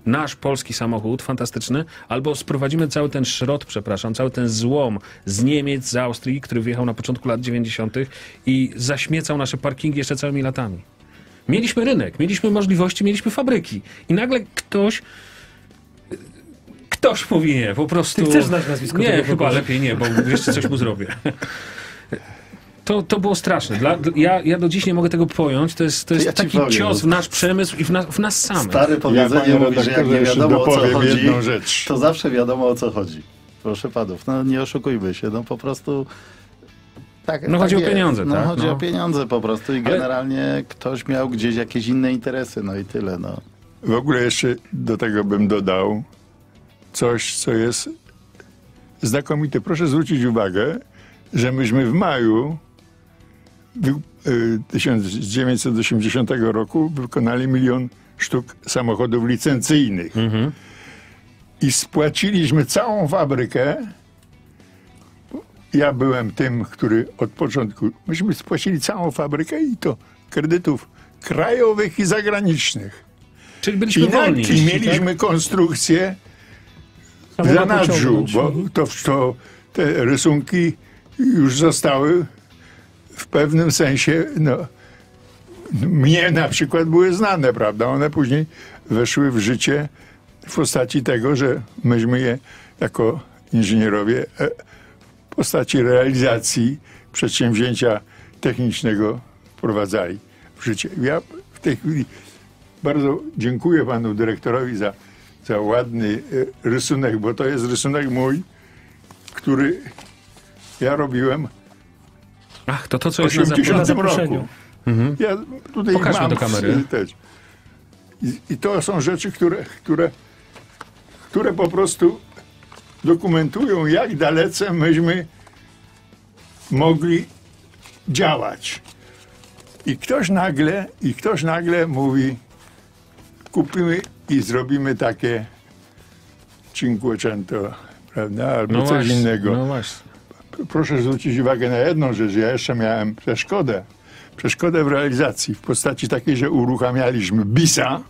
nasz polski samochód fantastyczny, albo sprowadzimy cały ten szrot, przepraszam, cały ten złom z Niemiec, z Austrii, który wyjechał na początku lat 90. i zaśmiecał nasze parkingi jeszcze całymi latami. Mieliśmy rynek, mieliśmy możliwości, mieliśmy fabryki i nagle ktoś ktoś mówi nie, po prostu... Ty chcesz znać nazwisko Nie, chyba lepiej nie, bo jeszcze coś mu zrobię. (laughs) To, to było straszne. Dla, ja, ja do dziś nie mogę tego pojąć. To jest, to jest ja taki powiem. cios w nasz przemysł i w, na, w nas samych. Stare powiedzenie panie mówi, że jak nie wiadomo o co chodzi, to zawsze wiadomo o co chodzi. Proszę panów, no nie oszukujmy się, no po prostu... Tak, No tak chodzi o jest. pieniądze, no, tak? chodzi No. o pieniądze po prostu i Ale- generalnie ktoś miał gdzieś jakieś inne interesy, no i tyle, no. W ogóle jeszcze do tego bym dodał coś, co jest znakomite. Proszę zwrócić uwagę, że myśmy w maju wy- y, 1980 roku wykonali milion sztuk samochodów licencyjnych. I spłaciliśmy całą fabrykę. Ja byłem tym, który od początku. Myśmy spłacili całą fabrykę i to kredytów krajowych i zagranicznych. Czyli byliśmy I, wolni. I mieliśmy konstrukcję w zanadrzu, bo to, to te rysunki już zostały w pewnym sensie, no, mnie na przykład były znane, prawda? One później weszły w życie w postaci tego, że myśmy je jako inżynierowie e, w postaci realizacji przedsięwzięcia technicznego wprowadzali w życie. Ja w tej chwili bardzo dziękuję panu dyrektorowi za, za ładny e, rysunek, bo to jest rysunek mój, który ja robiłem Ach, to to, co w jest na 80 zapowiedzi. zaproszeniu. roku. Ja tutaj Pokażmy mam do kamery. I, I to są rzeczy, które, które, które po prostu dokumentują, jak dalece myśmy mogli działać. I ktoś nagle, i ktoś nagle mówi, kupimy i zrobimy takie Cinquecento, prawda, albo No coś właśnie, innego no właśnie. Proszę zwrócić uwagę na jedną rzecz. Ja jeszcze miałem przeszkodę. Przeszkodę w realizacji w postaci takiej, że uruchamialiśmy BISA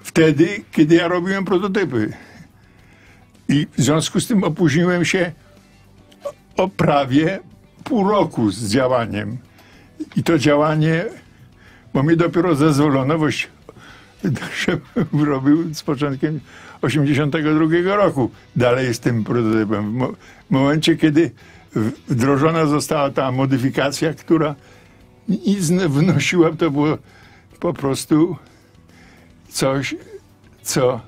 wtedy, kiedy ja robiłem prototypy. I w związku z tym opóźniłem się o- prawie pół roku z działaniem. I to działanie, bo mi dopiero zezwolono, boś, (laughs) żebym robił z początkiem 82 roku. Dalej z tym prototypem. W mo- w momencie, kiedy wdrożona została ta modyfikacja, która nic wnosiła, to było po prostu coś, co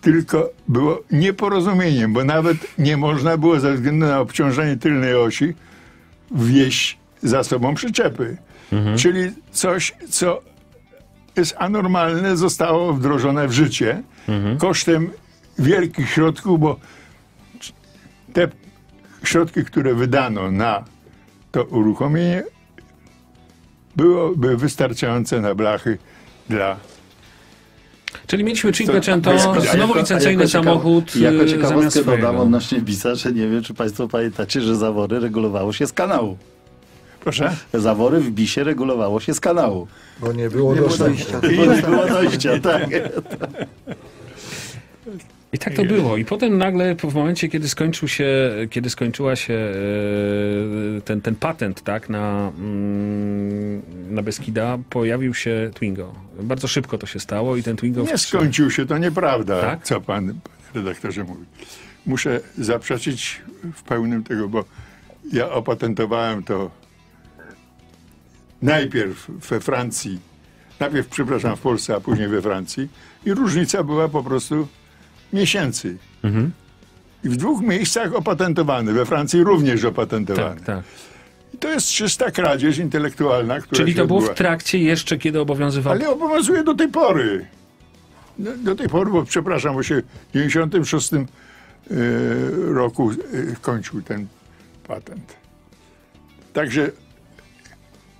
tylko było nieporozumieniem, bo nawet nie można było ze względu na obciążenie tylnej osi wieść za sobą przyczepy. Czyli coś, co jest anormalne, zostało wdrożone w życie kosztem wielkich środków, bo te środki, które wydano na to uruchomienie, byłoby wystarczające na blachy dla Czyli mieliśmy Cinquecento, jako- znowu licencyjny jako ciekaw- samochód Jako y, zamiast ciekawostkę dodam odnośnie Bisa, że nie wiem, czy Państwo pamiętacie, że zawory regulowało się z kanału. Proszę? Zawory w Bisie regulowało się z kanału. Bo nie było Nie było dostępu. dojścia. I nie było dojścia, tak. I tak to było. I potem nagle w momencie, kiedy skończył się, kiedy skończyła się e, ten, ten patent tak, na, mm, na Beskida, pojawił się Twingo. Bardzo szybko to się stało i ten Twingo... Nie skończył się, to nieprawda, Tak? co pan, panie redaktorze mówi. Muszę zaprzeczyć w pełnym tego, bo ja opatentowałem to najpierw we Francji, najpierw, przepraszam, w Polsce, a później we Francji i różnica była po prostu miesięcy. Mhm. I w dwóch miejscach opatentowany, we Francji również opatentowany. Tak, tak. I to jest czysta kradzież intelektualna, która Czyli to było odbyła. w trakcie jeszcze, kiedy obowiązywał... Ale obowiązuje do tej pory. Do, do tej pory, bo przepraszam, bo się w 96 e, roku e, kończył ten patent. Także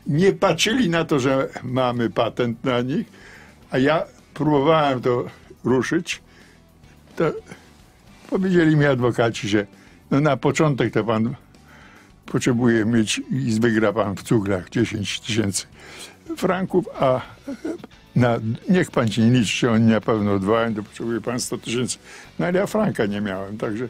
nie patrzyli na to, że mamy patent na nich, a ja próbowałem to ruszyć, to powiedzieli mi adwokaci, że no na początek to pan potrzebuje mieć i wygra pan w cuglach 10 tysięcy franków, a na, niech pan ci nie liczy, oni na pewno odwołają, to potrzebuje pan 100 tysięcy. No ale ja franka nie miałem, także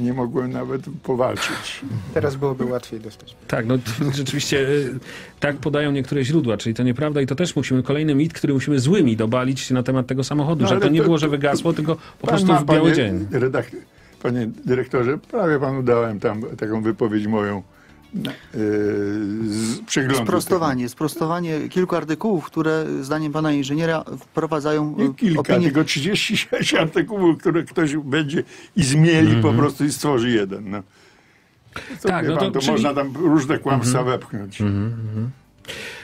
nie mogłem nawet powalczyć. Teraz byłoby łatwiej dostać. Tak, no (laughs) rzeczywiście y, tak podają niektóre źródła, czyli to nieprawda i to też musimy, kolejny mit, który musimy złymi dobalić na temat tego samochodu, No, że to nie to- było, że to- wygasło, tylko po prostu ma, w biały panie dzień. Redak- panie dyrektorze, prawie panu dałem tam taką wypowiedź moją przeglądu. Sprostowanie, sprostowanie kilku artykułów, które zdaniem pana inżyniera wprowadzają Nie e, kilka, opinię tylko 36 artykułów, które ktoś będzie i zmieli po prostu i stworzy jeden. No. To, Mhm. Tak, no pan, to to czyli- można tam różne kłamstwa wepchnąć.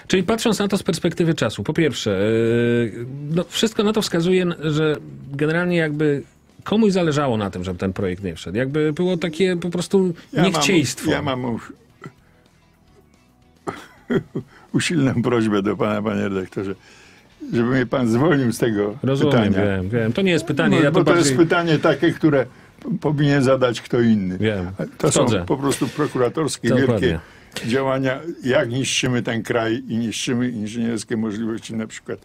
Czyli patrząc na to z perspektywy czasu, po pierwsze, yy, no wszystko na to wskazuje, że generalnie jakby komuś zależało na tym, żeby ten projekt nie wszedł. Jakby było takie po prostu niechciejstwo. Mam, ja mam (laughs) usilną prośbę do pana, panie redaktorze, żeby mnie pan zwolnił z tego Rozumiem, pytania. wiem, wiem. To nie jest pytanie, No, ja to to bardziej... jest pytanie takie, które powinien zadać kto inny. Wiem. To Wchodzę. są po prostu prokuratorskie, Dokładnie. wielkie działania, jak niszczymy ten kraj i niszczymy inżynierskie możliwości na przykład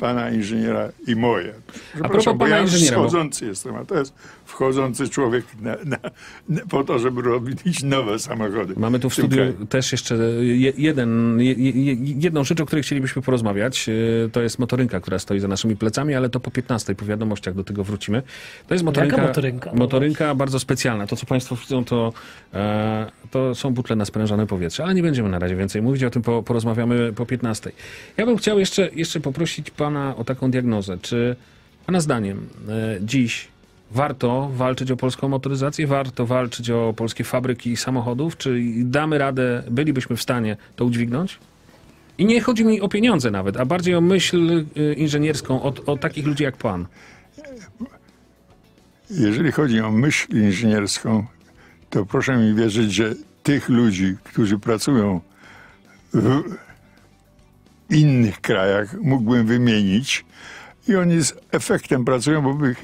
pana inżyniera i moje. Propos bo pana ja inżyniera, bo- wchodzący jestem, a to jest wchodzący człowiek na, na, na, po to, żeby robić nowe samochody. Mamy tu w studiu kraju. też jeszcze je- jeden, je- je- jedną rzecz, o której chcielibyśmy porozmawiać. Yy, To jest motorynka, która stoi za naszymi plecami, ale to po 15 po wiadomościach do tego wrócimy. To jest motorynka, Jaka motorynka? Motorynka bardzo specjalna. To, co Państwo widzą, to, e, to są butle na sprężane powietrze, ale nie będziemy na razie więcej mówić, o tym po, porozmawiamy po 15. Ja bym chciał jeszcze, jeszcze poprosić Pana o taką diagnozę. Czy Pana zdaniem e, dziś warto walczyć o polską motoryzację, warto walczyć o polskie fabryki samochodów? Czy damy radę, bylibyśmy w stanie to udźwignąć? I nie chodzi mi o pieniądze nawet, a bardziej o myśl y, inżynierską, o, o takich ludzi jak Pan. Jeżeli chodzi o myśl inżynierską, to proszę mi wierzyć, że tych ludzi, którzy pracują w innych krajach, mógłbym wymienić i oni z efektem pracują, bo by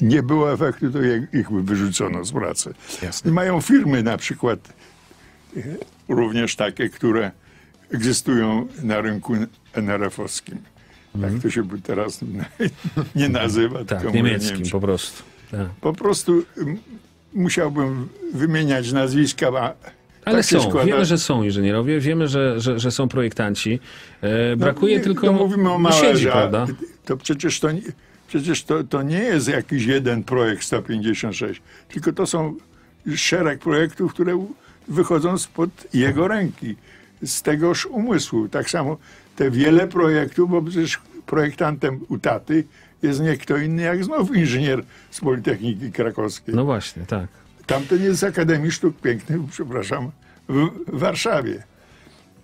nie było efektu, to ich by wyrzucono z pracy. Jasne. I mają firmy na przykład e, również takie, które egzystują na rynku NRF-owskim. Jak to się by teraz (laughs) nie nazywa, Mhm. Tak, niemieckim Niemcy. po prostu. Tak. Po prostu musiałbym wymieniać nazwiska, a Ale tak są, wiemy, że są inżynierowie, wiemy, że, że, że są projektanci. E, No, brakuje nie, tylko To mówimy o no, siedzi, Małerze, a prawda? to przecież to, nie- przecież to, to nie jest jakiś jeden projekt 156, tylko to są szereg projektów, które wychodzą spod jego ręki, z tegoż umysłu. Tak samo te wiele projektów, bo przecież projektantem u taty jest nie kto inny jak znów inżynier z Politechniki Krakowskiej. No właśnie, tak. Tamten jest z Akademii Sztuk Pięknych, przepraszam, w Warszawie.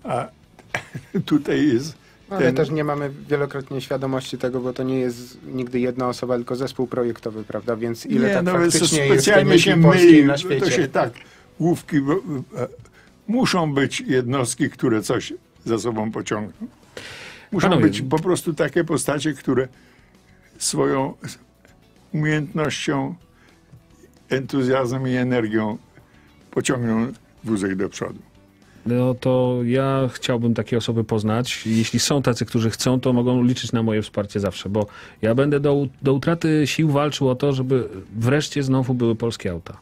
A (laughs) tutaj jest Ale ten... też nie mamy wielokrotnie świadomości tego, bo to nie jest nigdy jedna osoba, tylko zespół projektowy, prawda? Więc ile nie, tak no, więc faktycznie jest specjalnie się myli, na świecie? to się tak, główki, bo- e, muszą być jednostki, które coś za sobą pociągną. Muszą Panowie, być po prostu takie postacie, które swoją umiejętnością, entuzjazmem i energią pociągną wózek do przodu. No to ja chciałbym takie osoby poznać. Jeśli są tacy, którzy chcą, to mogą liczyć na moje wsparcie zawsze, bo ja będę do, do utraty sił walczył o to, żeby wreszcie znowu były polskie auta.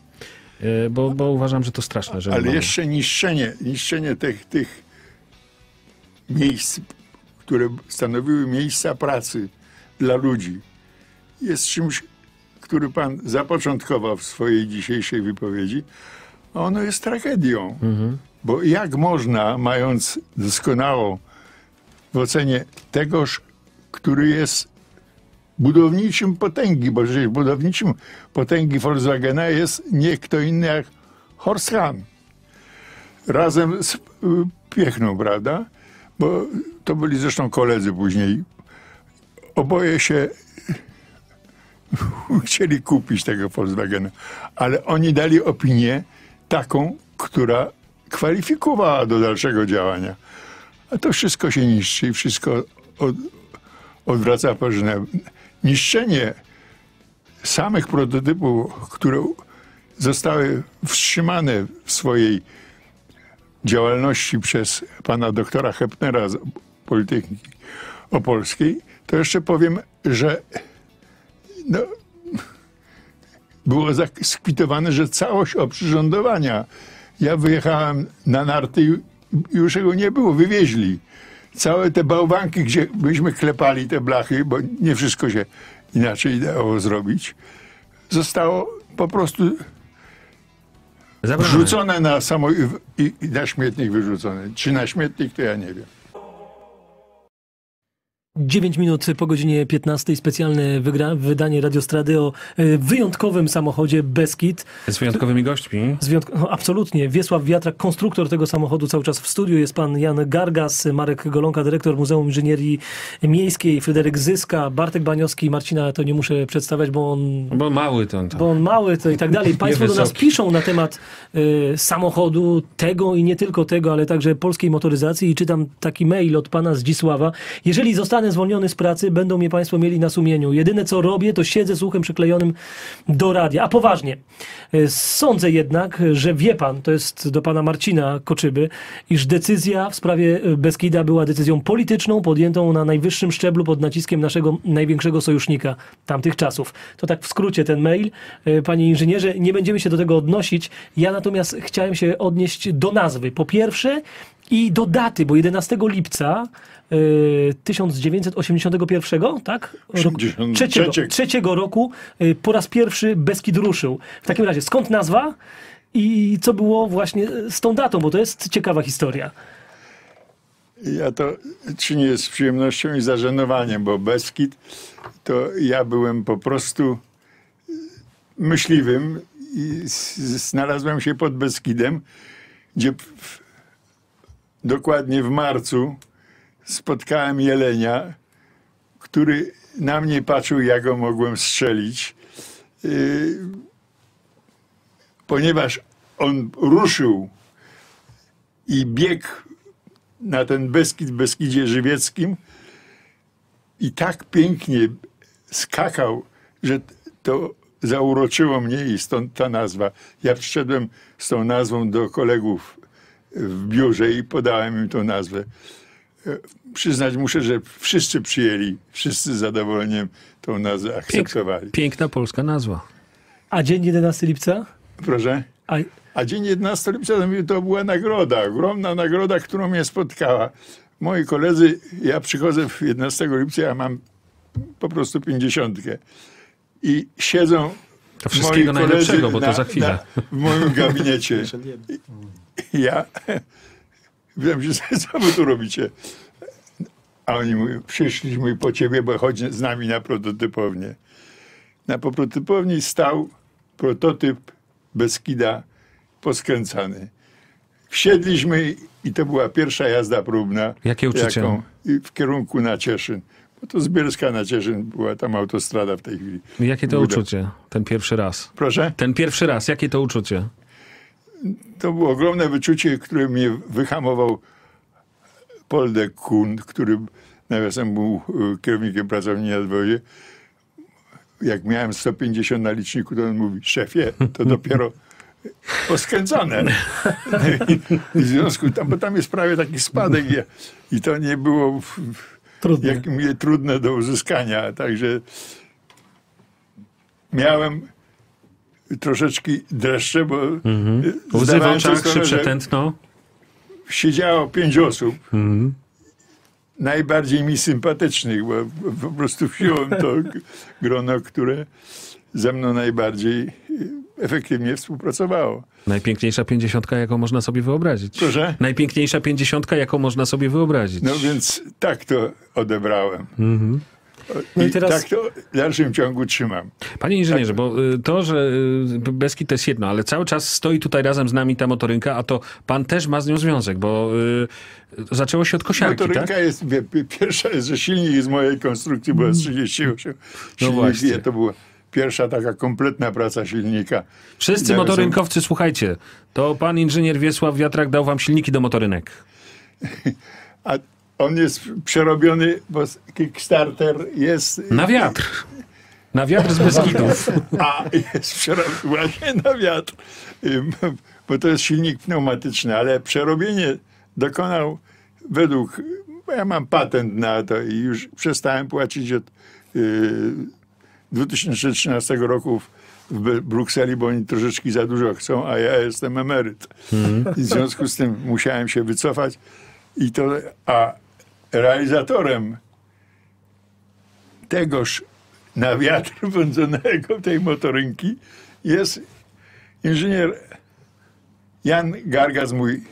E, Bo, bo uważam, że to straszne, że Ale mamy. jeszcze niszczenie, niszczenie tych, tych miejsc, które stanowiły miejsca pracy dla ludzi, jest czymś, który pan zapoczątkował w swojej dzisiejszej wypowiedzi, ono jest tragedią. Bo jak można, mając doskonałą w ocenie tegoż, który jest budowniczym potęgi, bo przecież budowniczym potęgi Volkswagena jest nie kto inny jak Horst Hahn. Razem z y, Piechną, prawda? Bo to byli zresztą koledzy później. Oboje się (laughs) chcieli kupić tego Volkswagena, ale oni dali opinię taką, która kwalifikowała do dalszego działania. A to wszystko się niszczy i wszystko od, odwraca parzynę. Niszczenie samych prototypów, które zostały wstrzymane w swojej działalności przez pana doktora Hepnera z Politechniki Opolskiej, to jeszcze powiem, że no, było skwitowane, że całość oprzyrządowania. Ja wyjechałem na narty i już jego nie było, wywieźli. Całe te bałwanki, gdzie myśmy klepali te blachy, bo nie wszystko się inaczej dało zrobić, zostało po prostu Zabrane. wrzucone na samo i, i, i na śmietnik wyrzucone. Czy na śmietnik, to ja nie wiem. 9 minut po godzinie 15 specjalne wygra- wydanie Radiostrady o e, wyjątkowym samochodzie Beskid. Z wyjątkowymi gośćmi. Z wyjątk- no, absolutnie. Wiesław Wiatrak, konstruktor tego samochodu cały czas w studiu. Jest pan Jan Gargas, Marek Golonka, dyrektor Muzeum Inżynierii Miejskiej, Fryderyk Zyska, Bartek Baniowski. Marcina to nie muszę przedstawiać, bo on Bo mały ten. bo on mały to i tak dalej. (laughs) Państwo do nas piszą na temat y, samochodu, tego i nie tylko tego, ale także polskiej motoryzacji i czytam taki mail od pana Zdzisława. Jeżeli zostanę zwolniony z pracy, będą mnie państwo mieli na sumieniu. Jedyne co robię, to siedzę z uchem przyklejonym do radia. A poważnie, y, sądzę jednak, że wie pan, to jest do pana Marcina Koczyby, iż decyzja w sprawie y, Beskida była decyzją polityczną, podjętą na najwyższym szczeblu pod naciskiem naszego największego sojusznika tamtych czasów. To tak w skrócie ten mail. Y, Panie inżynierze, nie będziemy się do tego odnosić. Ja natomiast chciałem się odnieść do nazwy. Po pierwsze i do daty, bo 11 lipca y, 1981, tak? Roku- 83. trzeciego, trzeciego roku y, po raz pierwszy Beskid ruszył. W takim razie, skąd nazwa i co było właśnie z tą datą, bo to jest ciekawa historia. Ja to czynię z przyjemnością i zażenowaniem, bo Beskid to ja byłem po prostu myśliwym i znalazłem się pod Beskidem, gdzie w, dokładnie w marcu spotkałem jelenia, który na mnie patrzył, jak go mogłem strzelić. Yy, ponieważ on ruszył i biegł na ten Beskid Beskidzie Żywieckim i tak pięknie skakał, że to zauroczyło mnie i stąd ta nazwa. Ja przyszedłem z tą nazwą do kolegów w biurze i podałem im tą nazwę. E, Przyznać muszę, że wszyscy przyjęli, wszyscy z zadowoleniem tą nazwę akceptowali. Piękna polska nazwa. A dzień 11 lipca? Proszę? A, A dzień 11 lipca to mi- to była nagroda, ogromna nagroda, którą mnie spotkała. Moi koledzy, ja przychodzę w 11 lipca, ja mam po prostu pięćdziesiątkę. I siedzą To wszystkiego moi najlepszego, bo to za chwilę. Na, w moim gabinecie. (laughs) Ja wiem, że (laughs) co wy tu robicie? A oni mówią, przyszliśmy po ciebie, bo chodź z nami na prototypownię. Na prototypowni stał prototyp Beskida poskręcany. Wsiedliśmy i to była pierwsza jazda próbna. Jakie uczucie? i w kierunku na Cieszyn. Bo to z Bielska na Cieszyn była tam autostrada w tej chwili. Jakie to Buda. uczucie? Ten pierwszy raz. Proszę? Ten pierwszy raz, jakie to uczucie? To było ogromne wyczucie, które mnie wyhamował Poldek Kuhn, który nawiasem był y, kierownikiem pracowni na jak miałem 150 na liczniku, to on mówi, szefie, to (laughs) dopiero poskręcone. (laughs) I, w związku tam, bo tam jest prawie taki spadek i, i to nie było w- Trudne. jak mnie trudne do uzyskania. Także miałem troszeczkę dreszcze, bo Mhm. Łzy w zdawałem sobie oczach, sprawę, szybsze że tętno. siedziało pięć osób. Mhm. Najbardziej mi sympatycznych, bo po prostu wziąłem to (laughs) grono, które ze mną najbardziej y, efektywnie współpracowało. Najpiękniejsza pięćdziesiątka, jaką można sobie wyobrazić. Proszę? Najpiękniejsza pięćdziesiątka, jaką można sobie wyobrazić. No więc tak to odebrałem. Mhm. No i I teraz- tak to w dalszym ciągu trzymam. Panie inżynierze, bo y, to, że y, Beskid to jest jedno, ale cały czas stoi tutaj razem z nami ta motorynka, a to pan też ma z nią związek, bo y, zaczęło się od kosiarki, Motorynka tak? jest, pierwsza jest, że silnik jest mojej konstrukcji, bo jest 38. No Silnik właśnie. to była pierwsza taka kompletna praca silnika. Wszyscy są- motorynkowcy, słuchajcie, to pan inżynier Wiesław Wiatrak dał wam silniki do motorynek. (laughs) A on jest przerobiony, bo Kickstarter jest... Na wiatr. Na wiatr z Beskidów. (laughs) A jest przerobiony właśnie na wiatr. Bo to jest silnik pneumatyczny, ale przerobienie dokonał według... Ja mam patent na to i już przestałem płacić od y, 2013 roku w, Brukseli, bo oni troszeczkę za dużo chcą, a ja jestem emeryt. I w związku z tym musiałem się wycofać. I to, a realizatorem tegoż na wiatr (laughs) wędzonego tej motorynki jest inżynier Jan Gargas, mój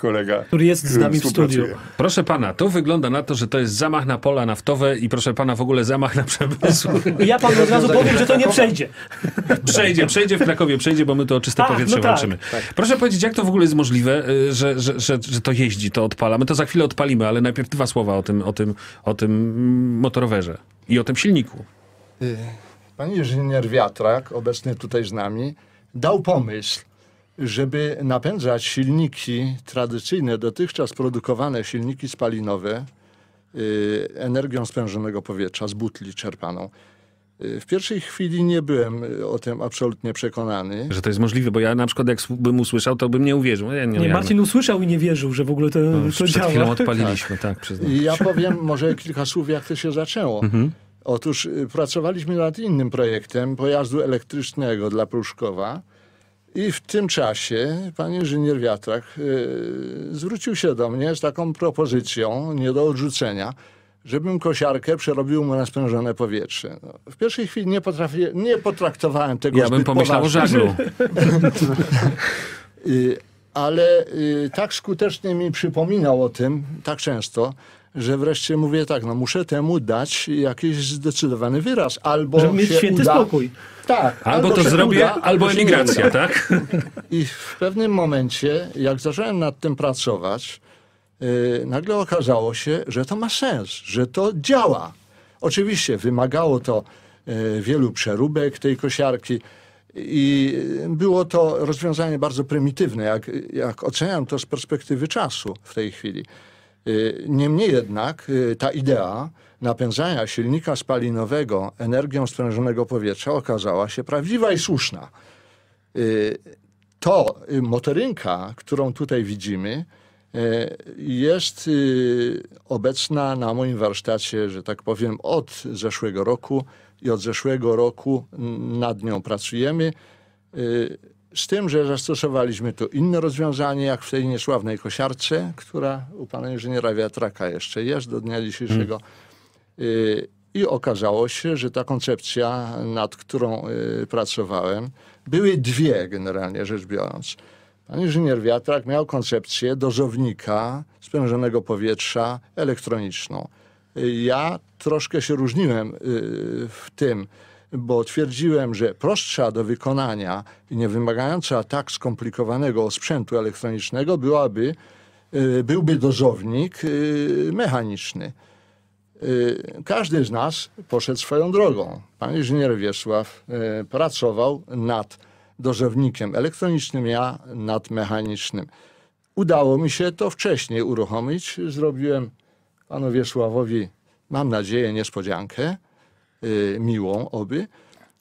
kolega. Który jest z nami w studiu. Proszę pana, to wygląda na to, że to jest zamach na pola naftowe i proszę pana w ogóle zamach na przemysł. (laughs) Ja panu od razu powiem, że to nie przejdzie. (laughs) Przejdzie, przejdzie w Krakowie, przejdzie, bo my to o czyste A, powietrze no tak, walczymy. Proszę powiedzieć, jak to w ogóle jest możliwe, y, że, że, że, że to jeździ, to odpala? My to za chwilę odpalimy, ale najpierw dwa słowa o tym, o tym, o tym motorowerze i o tym silniku. Y, Pan inżynier Wiatrak, obecny tutaj z nami, dał pomysł, żeby napędzać silniki tradycyjne, dotychczas produkowane silniki spalinowe y, energią sprężonego powietrza z butli czerpaną. Y, W pierwszej chwili nie byłem y, o tym absolutnie przekonany. Że to jest możliwe, bo ja na przykład jak bym usłyszał, to bym nie uwierzył. Ja nie, Nie, ja- Marcin usłyszał i nie wierzył, że w ogóle to, no, to Przed chwilą działa. (laughs) odpaliliśmy, tak, przyznam. I ja powiem może kilka słów, jak to się zaczęło. Otóż y, pracowaliśmy nad innym projektem pojazdu elektrycznego dla Pruszkowa i w tym czasie pan inżynier Wiatrak y, zwrócił się do mnie z taką propozycją, nie do odrzucenia, żebym kosiarkę przerobił mu na sprężone powietrze. No, w pierwszej chwili nie, potrafię, nie potraktowałem tego Ja bym pomyślał o poważnie. żaglu. (laughs) Y, ale y, tak skutecznie mi przypominał o tym, tak często, że wreszcie mówię tak, no muszę temu dać jakiś zdecydowany wyraz. Albo Żeby mieć się święty uda, spokój. Tak. Albo to się zrobię, uda, albo emigracja, tak? I w pewnym momencie, jak zacząłem nad tym pracować, yy, nagle okazało się, że to ma sens, że to działa. Oczywiście wymagało to yy, wielu przeróbek tej kosiarki i było to rozwiązanie bardzo prymitywne, jak, jak oceniam to z perspektywy czasu w tej chwili. Yy, Niemniej jednak yy, ta idea napędzania silnika spalinowego energią sprężonego powietrza okazała się prawdziwa i słuszna. Y, to y, motorynka, którą tutaj widzimy, y, jest y, obecna na moim warsztacie, że tak powiem, od zeszłego roku i od zeszłego roku nad nią pracujemy. Z tym, że zastosowaliśmy tu inne rozwiązanie, jak w tej niesławnej kosiarce, która u pana inżyniera Wiatraka jeszcze jest do dnia dzisiejszego. Y, I okazało się, że ta koncepcja, nad którą y, pracowałem, były dwie generalnie rzecz biorąc. Pan inżynier Wiatrak miał koncepcję dozownika sprężonego powietrza elektroniczną. Y, Ja troszkę się różniłem w tym, bo twierdziłem, że prostsza do wykonania i nie wymagająca tak skomplikowanego sprzętu elektronicznego byłaby, y, byłby dozownik y, mechaniczny. Y, Każdy z nas poszedł swoją drogą. Pan inżynier Wiesław pracował nad dozownikiem elektronicznym, ja nad mechanicznym. udało mi się to wcześniej uruchomić. Zrobiłem panu Wiesławowi, mam nadzieję, niespodziankę, miłą oby.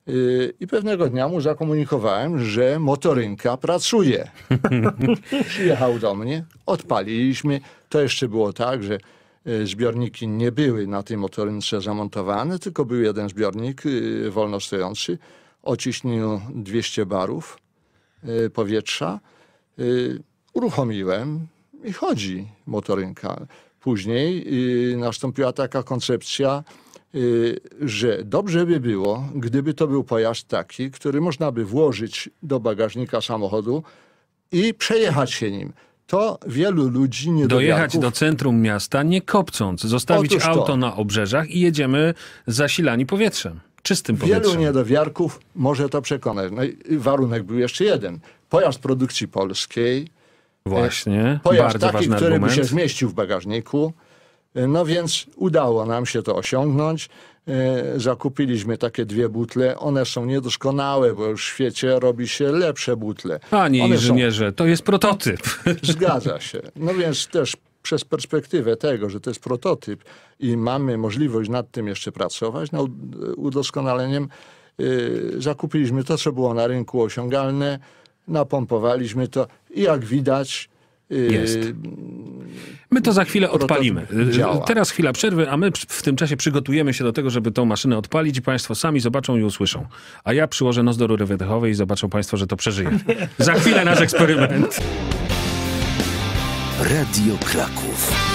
Y, I pewnego dnia mu zakomunikowałem, że motorynka pracuje. (laughs) Przyjechał do mnie, odpaliliśmy. To jeszcze było tak, że y, zbiorniki nie były na tej motorynce zamontowane, tylko był jeden zbiornik y, wolno stojący o ciśnieniu 200 barów y, powietrza. Y, Uruchomiłem i chodzi motorynka. Później y, nastąpiła taka koncepcja, y, że dobrze by było, gdyby to był pojazd taki, który można by włożyć do bagażnika samochodu i przejechać się nim. To wielu ludzi nie Dojechać do centrum miasta nie kopcąc, zostawić Otóż to. auto na obrzeżach i jedziemy zasilani powietrzem. Czystym Wielu powietrzem. niedowiarków może to przekonać. No i warunek był jeszcze jeden. Pojazd produkcji polskiej, Właśnie. pojazd Bardzo taki, ważny który argument. by się zmieścił w bagażniku. No więc udało nam się to osiągnąć. E, Zakupiliśmy takie dwie butle. One są niedoskonałe, bo już w świecie robi się lepsze butle. Panie One są- inżynierze, to jest prototyp. (laughs) Zgadza się. No więc też przez perspektywę tego, że to jest prototyp i mamy możliwość nad tym jeszcze pracować, nad udoskonaleniem, yy, zakupiliśmy to, co było na rynku osiągalne, napompowaliśmy to i jak widać, Jest. My to za chwilę odpalimy. działa. Teraz chwila przerwy, a my w tym czasie przygotujemy się do tego, żeby tą maszynę odpalić i Państwo sami zobaczą i usłyszą. A ja przyłożę nos do rury wydechowej i zobaczą Państwo, że to przeżyje. za chwilę nasz eksperyment. Radio Kraków.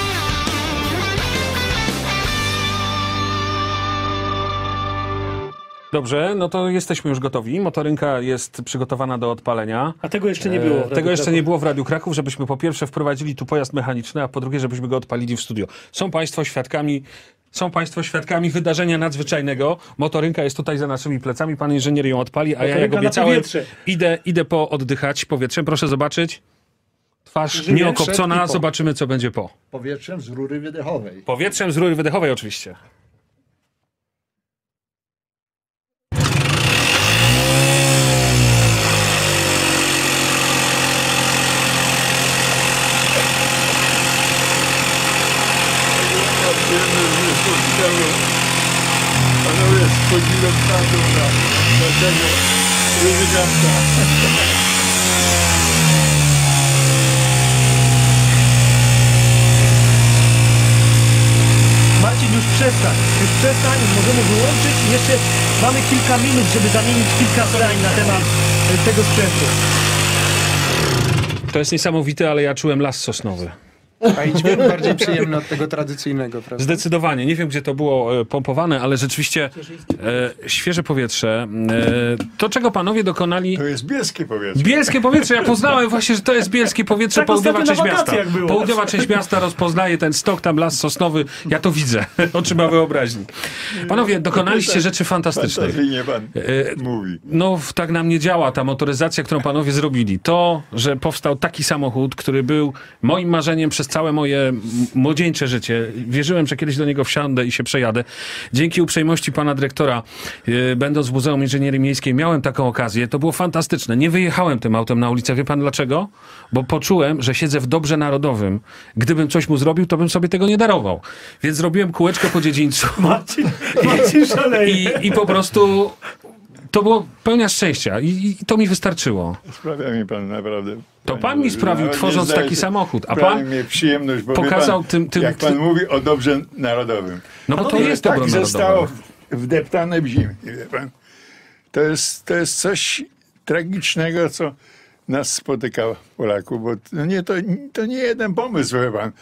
Dobrze, no to jesteśmy już gotowi. Motorynka jest przygotowana do odpalenia. A tego jeszcze nie było. w E, Radiu Tego jeszcze Kraków. nie było w Radiu Kraków, żebyśmy po pierwsze wprowadzili tu pojazd mechaniczny, a po drugie, żebyśmy go odpalili w studio. Są Państwo świadkami. Są Państwo świadkami wydarzenia nadzwyczajnego. Motorynka jest tutaj za naszymi plecami. Pan inżynier ją odpali, a ja jak Motorynka na obiecałem, idę, idę po oddychać powietrzem. Proszę zobaczyć. Twarz nieokopcona. Zobaczymy, co będzie po. powietrzem z rury wydechowej. Powietrzem z rury wydechowej oczywiście. Panowie, z podziwem patrzą na, na tego prezydenta. Marcin, już przestań. Już przestań, możemy wyłączyć. Jeszcze mamy kilka minut, żeby zamienić kilka zdań na temat e, tego sprzętu. To jest niesamowite, ale ja czułem las sosnowy. A i dźwięk bardziej przyjemny od tego tradycyjnego, prawda? Zdecydowanie. Nie wiem, gdzie to było e, pompowane, ale rzeczywiście e, świeże powietrze. E, to, czego panowie dokonali... To jest bieskie powietrze. Bielskie powietrze, ja poznałem właśnie, że to jest bielskie powietrze, Tak południowa część miasta. było. Południowa część miasta rozpoznaje ten stok, tam las sosnowy. Ja to widzę, (laughs) oczyma wyobraźni. Panowie, dokonaliście rzeczy fantastycznych. Fantazyjnie pan E, mówi. No, tak nam nie działa ta motoryzacja, którą panowie zrobili. To, że powstał taki samochód, który był moim marzeniem przez całe moje młodzieńcze życie. Wierzyłem, że kiedyś do niego wsiądę i się przejadę. Dzięki uprzejmości pana dyrektora, e, będąc w Muzeum Inżynierii Miejskiej, miałem taką okazję. To było fantastyczne. Nie wyjechałem tym autem na ulicę. Wie pan dlaczego? Bo poczułem, że siedzę w dobrze narodowym. Gdybym coś mu zrobił, to bym sobie tego nie darował. Więc zrobiłem kółeczko po dziedzińcu. Marcin, Marcin szaleje. I, I po prostu to było pełnia szczęścia i, i to mi wystarczyło. Sprawia mi pan naprawdę. To pan mi sprawił, nawet tworząc zdaje taki samochód, a pan mi przyjemność, bo pokazał pan, tym- tym- jak pan mówi o dobrze narodowym. No bo to jest tak dobro zostało narodowe. wdeptane w pan. To jest, to jest coś tragicznego, co nas spotyka Polaków, bo to nie, to, to nie jeden pomysł, wie pan.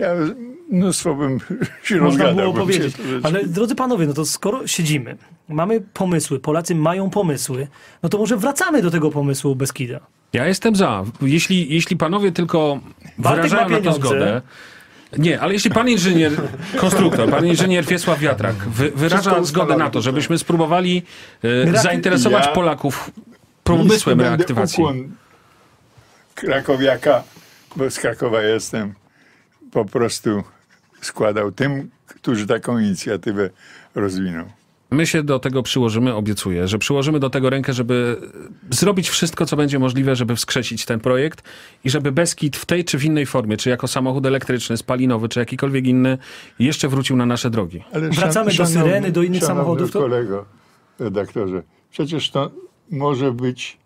Ja mnóstwo bym (laughs) się Można rozgadał. było powiedzieć. Ale drodzy panowie, no to skoro siedzimy, mamy pomysły, Polacy mają pomysły, no to może wracamy do tego pomysłu Beskida. Ja jestem za. Jeśli, jeśli panowie tylko Bartek wyrażają na to zgodę. Nie, ale jeśli pan inżynier, (laughs) konstruktor, pan inżynier Wiesław Wiatrak wy, wyraża zgodę na to, żebyśmy spróbowali e, zainteresować Ja- Polaków pomysłem reaktywacji. ukłon Krakowiaka, bo z Krakowa jestem, po prostu składał tym, którzy taką inicjatywę rozwiną. My się do tego przyłożymy, obiecuję, że przyłożymy do tego rękę, żeby zrobić wszystko, co będzie możliwe, żeby wskrzesić ten projekt i żeby Beskid w tej czy w innej formie, czy jako samochód elektryczny, spalinowy, czy jakikolwiek inny, jeszcze wrócił na nasze drogi. Ale Wracamy do Syreny, do innych samochodów, to- kolego, redaktorze, przecież to może być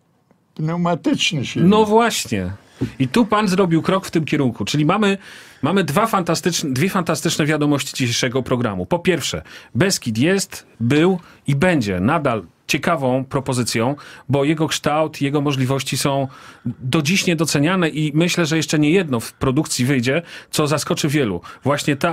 pneumatyczny silnik. No właśnie. I tu pan zrobił krok w tym kierunku, czyli mamy, mamy dwa fantastyczne, dwie fantastyczne wiadomości dzisiejszego programu. Po pierwsze, Beskid jest, był i będzie nadal ciekawą propozycją, bo jego kształt, jego możliwości są do dziś niedoceniane i myślę, że jeszcze nie jedno w produkcji wyjdzie, co zaskoczy wielu. Właśnie ta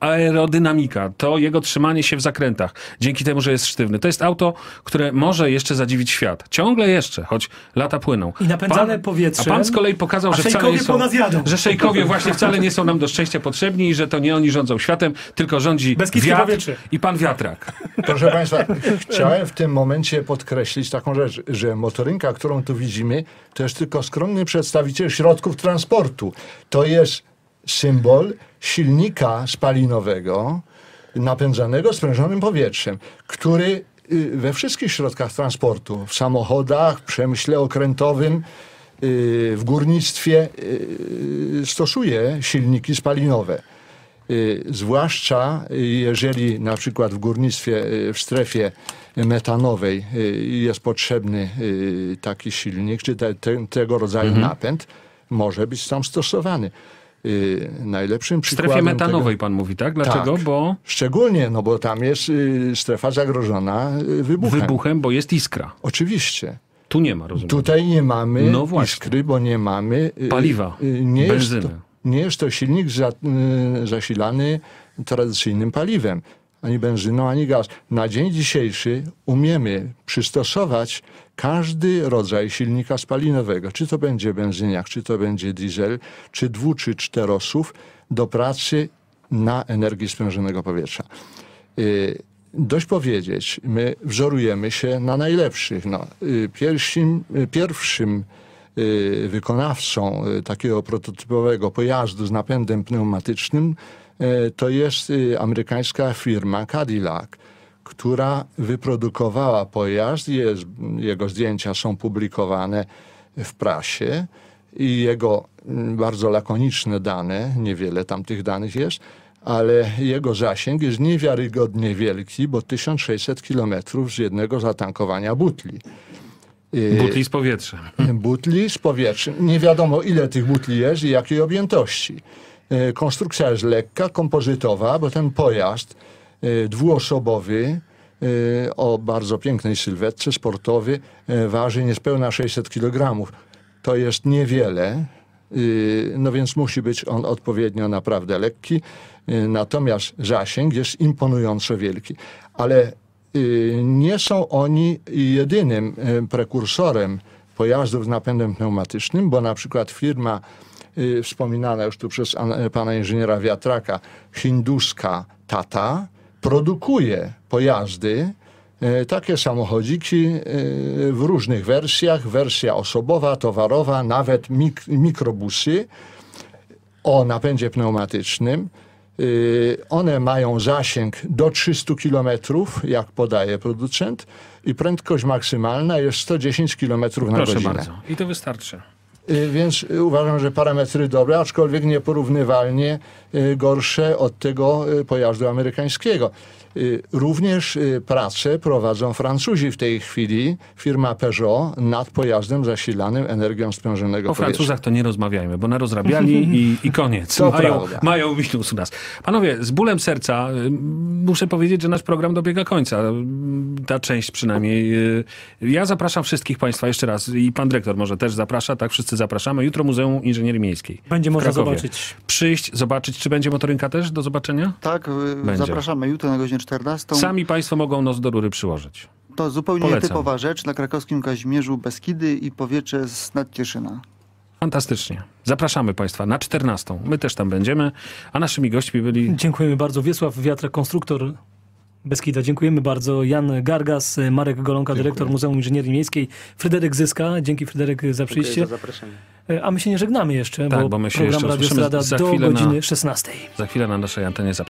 aerodynamika, to jego trzymanie się w zakrętach, dzięki temu, że jest sztywny. To jest auto, które może jeszcze zadziwić świat. Ciągle jeszcze, choć lata płyną. I napędzane powietrzem, A pan z kolei pokazał, że wcale szejkowie nie są, po nas jadą. że szejkowie właśnie wcale nie są nam do szczęścia potrzebni i że to nie oni rządzą światem, tylko rządzi wiatr powietrze. i pan wiatrak. Proszę Państwa, chciałem w tym momencie podkreślić taką rzecz, że motorynka, którą tu widzimy, to jest tylko skromny przedstawiciel środków transportu. To jest symbol silnika spalinowego napędzanego sprężonym powietrzem, który y, we wszystkich środkach transportu, w samochodach, w przemyśle okrętowym, y, w górnictwie y, stosuje silniki spalinowe. Y, Zwłaszcza y, jeżeli na przykład w górnictwie y, w strefie metanowej jest potrzebny taki silnik, czy te, te, tego rodzaju napęd, może być tam stosowany. Najlepszym W strefie przykładem metanowej Tego, pan mówi, tak? Dlaczego? Tak. Bo szczególnie, no bo tam jest strefa zagrożona wybuchem. wybuchem, bo jest iskra. Oczywiście. Tu nie ma, rozumiem. Tutaj nie mamy No właśnie. iskry, bo nie mamy Paliwa, nie benzyny. Nie jest to silnik y, zasilany tradycyjnym paliwem, ani benzyną, ani gaz. Na dzień dzisiejszy umiemy przystosować każdy rodzaj silnika spalinowego, czy to będzie benzyniak, czy to będzie diesel, czy dwu, czy czterosów, do pracy na energii sprężonego powietrza. Y, Dość powiedzieć, my wzorujemy się na najlepszych. No, y, pierwszym, pierwszym wykonawcą y, takiego prototypowego pojazdu z napędem pneumatycznym y, to jest y, amerykańska firma Cadillac, która wyprodukowała pojazd. Jest, jego zdjęcia są publikowane w prasie i jego mm, bardzo lakoniczne dane, niewiele tam tych danych jest, ale jego zasięg jest niewiarygodnie wielki, bo 1600 kilometrów z jednego zatankowania butli. Y, Butli z powietrzem. (laughs) butli z powietrzem. Nie wiadomo ile tych butli jest i jakiej objętości. E, Konstrukcja jest lekka, kompozytowa, bo ten pojazd e, dwuosobowy o bardzo pięknej sylwetce, sportowy, waży niespełna 600 kg. To jest niewiele, y, no więc musi być on odpowiednio naprawdę lekki. Y, Natomiast zasięg jest imponująco wielki. Ale y, nie są oni jedynym y, prekursorem pojazdów z napędem pneumatycznym, bo na przykład firma y, wspominana już tu przez an- pana inżyniera Wiatraka, hinduska Tata, produkuje pojazdy, takie samochodziki w różnych wersjach, wersja osobowa, towarowa, nawet mik- mikrobusy o napędzie pneumatycznym. Y, One mają zasięg do 300 km, jak podaje producent, i prędkość maksymalna jest 110 km na Proszę godzinę. bardzo. I to wystarczy. Y, Więc uważam, że parametry dobre, aczkolwiek nieporównywalnie y, gorsze od tego pojazdu amerykańskiego. Y, Również y, pracę prowadzą Francuzi w tej chwili, firma Peugeot, nad pojazdem zasilanym energią sprężonego O powietrza. Francuzach to nie rozmawiajmy, bo narozrabiali i, i koniec. To mają, prawda. mają minus u nas. Panowie, z bólem serca y, muszę powiedzieć, że nasz program dobiega końca. Ta część przynajmniej. Ja zapraszam wszystkich Państwa jeszcze raz i pan dyrektor może też zaprasza, tak? Wszyscy zapraszamy. Jutro Muzeum Inżynierii Miejskiej. Będzie można Krakowie. zobaczyć. Przyjść, zobaczyć, czy będzie motorynka też do zobaczenia? Tak, Będzie. zapraszamy jutro na godzinę 14. Sami Państwo mogą nos do rury przyłożyć. To zupełnie Polecam. nietypowa rzecz na krakowskim Kazimierzu Beskidy i powietrze z nad Cieszyna. Fantastycznie. Zapraszamy Państwa na 14. My też tam będziemy, a naszymi gośćmi byli Dziękujemy bardzo. Wiesław Wiatrak, konstruktor Beskida. Dziękujemy bardzo. Jan Gargas, Marek Golonka, dyrektor Muzeum Inżynierii Miejskiej, Fryderyk Zyska. Dzięki Fryderyk za Dziękuję przyjście. za zaproszenie. A my się nie żegnamy jeszcze, Tak, bo, bo my się program jeszcze Radio Strada do chwilę na- godziny 16. za chwilę na naszej antenie.